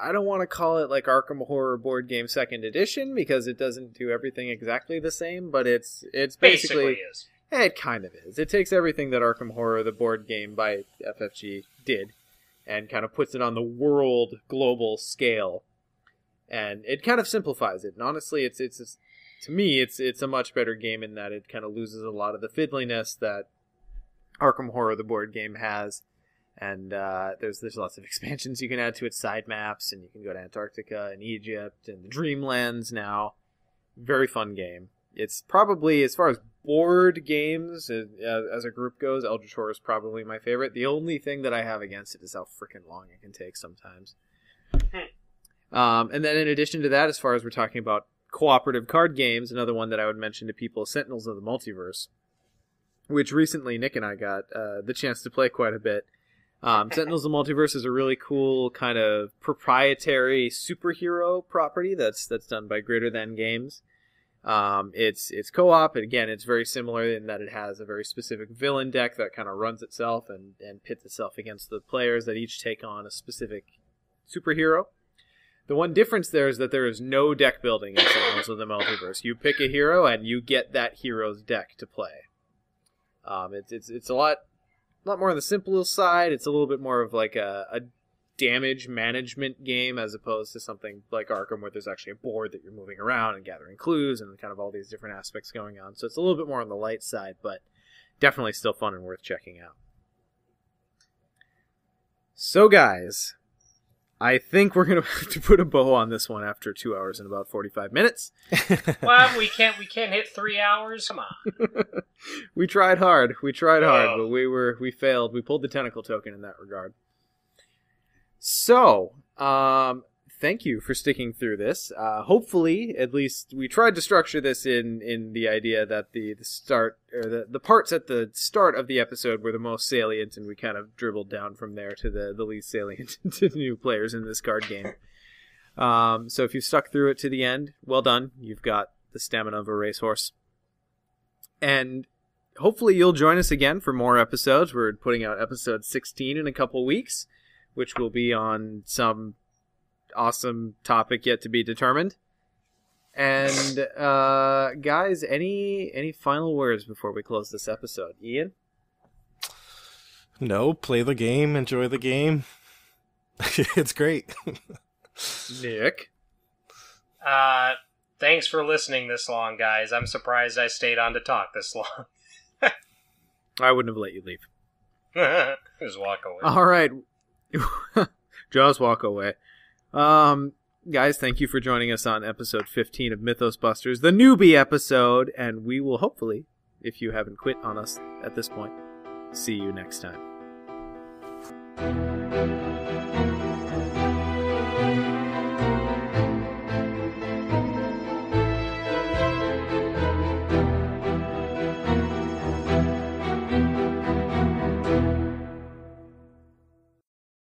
I don't want to call it like Arkham Horror board game second edition because it doesn't do everything exactly the same, but it's it's basically, Basically is. it kind of is. It takes everything that Arkham Horror, the board game by FFG, did, and kind of puts it on the world global scale, and it kind of simplifies it. And honestly, it's it's, it's to me, it's it's a much better game in that it kind of loses a lot of the fiddliness that Arkham Horror, the board game, has. And uh, there's there's lots of [laughs] expansions you can add to its side maps, and you can go to Antarctica and Egypt and the Dreamlands now. Very fun game. It's probably as far as board games uh, as a group goes, Eldritch Horror is probably my favorite. The only thing that I have against it is how freaking long it can take sometimes. Um, and then in addition to that, as far as we're talking about cooperative card games, another one that I would mention to people is Sentinels of the Multiverse, which recently Nick and I got uh, the chance to play quite a bit. Um, Sentinels of the Multiverse is a really cool kind of proprietary superhero property that's that's done by Greater Than Games. Um, it's it's co-op, and again, it's very similar in that it has a very specific villain deck that kind of runs itself and and pits itself against the players that each take on a specific superhero. The one difference there is that there is no deck building in Sentinels of the Multiverse. You pick a hero and you get that hero's deck to play. Um, it's it's it's a lot a lot more on the simple side. It's a little bit more of like a, a damage management game as opposed to something like Arkham where there's actually a board that you're moving around and gathering clues and kind of all these different aspects going on. So it's a little bit more on the light side, but definitely still fun and worth checking out. So guys, I think we're gonna [laughs] have to put a bow on this one after two hours and about forty-five minutes. [laughs] Well, we can't we can't hit three hours. Come on. [laughs] we tried hard. We tried hard, Oh. but we were we failed. We pulled the tentacle token in that regard. So, um, thank you for sticking through this. Uh, hopefully, at least we tried to structure this in in the idea that the the start or the the parts at the start of the episode were the most salient, and we kind of dribbled down from there to the the least salient [laughs] to new players in this card game. Um, so if you stuck through it to the end, well done. You've got the stamina of a racehorse. And hopefully you'll join us again for more episodes. We're putting out episode 16 in a couple weeks, which will be on some awesome topic yet to be determined. And uh, guys, any any final words before we close this episode? Ian, no, play the game, enjoy the game. [laughs] it's great. Nick, Uh, thanks for listening this long, guys. I'm surprised I stayed on to talk this long. I wouldn't have let you leave. [laughs] Just walk away. All right, [laughs] just walk away. Um, guys, thank you for joining us on episode 15 of Mythos Busters, the newbie episode, and we will hopefully, if you haven't quit on us at this point, see you next time.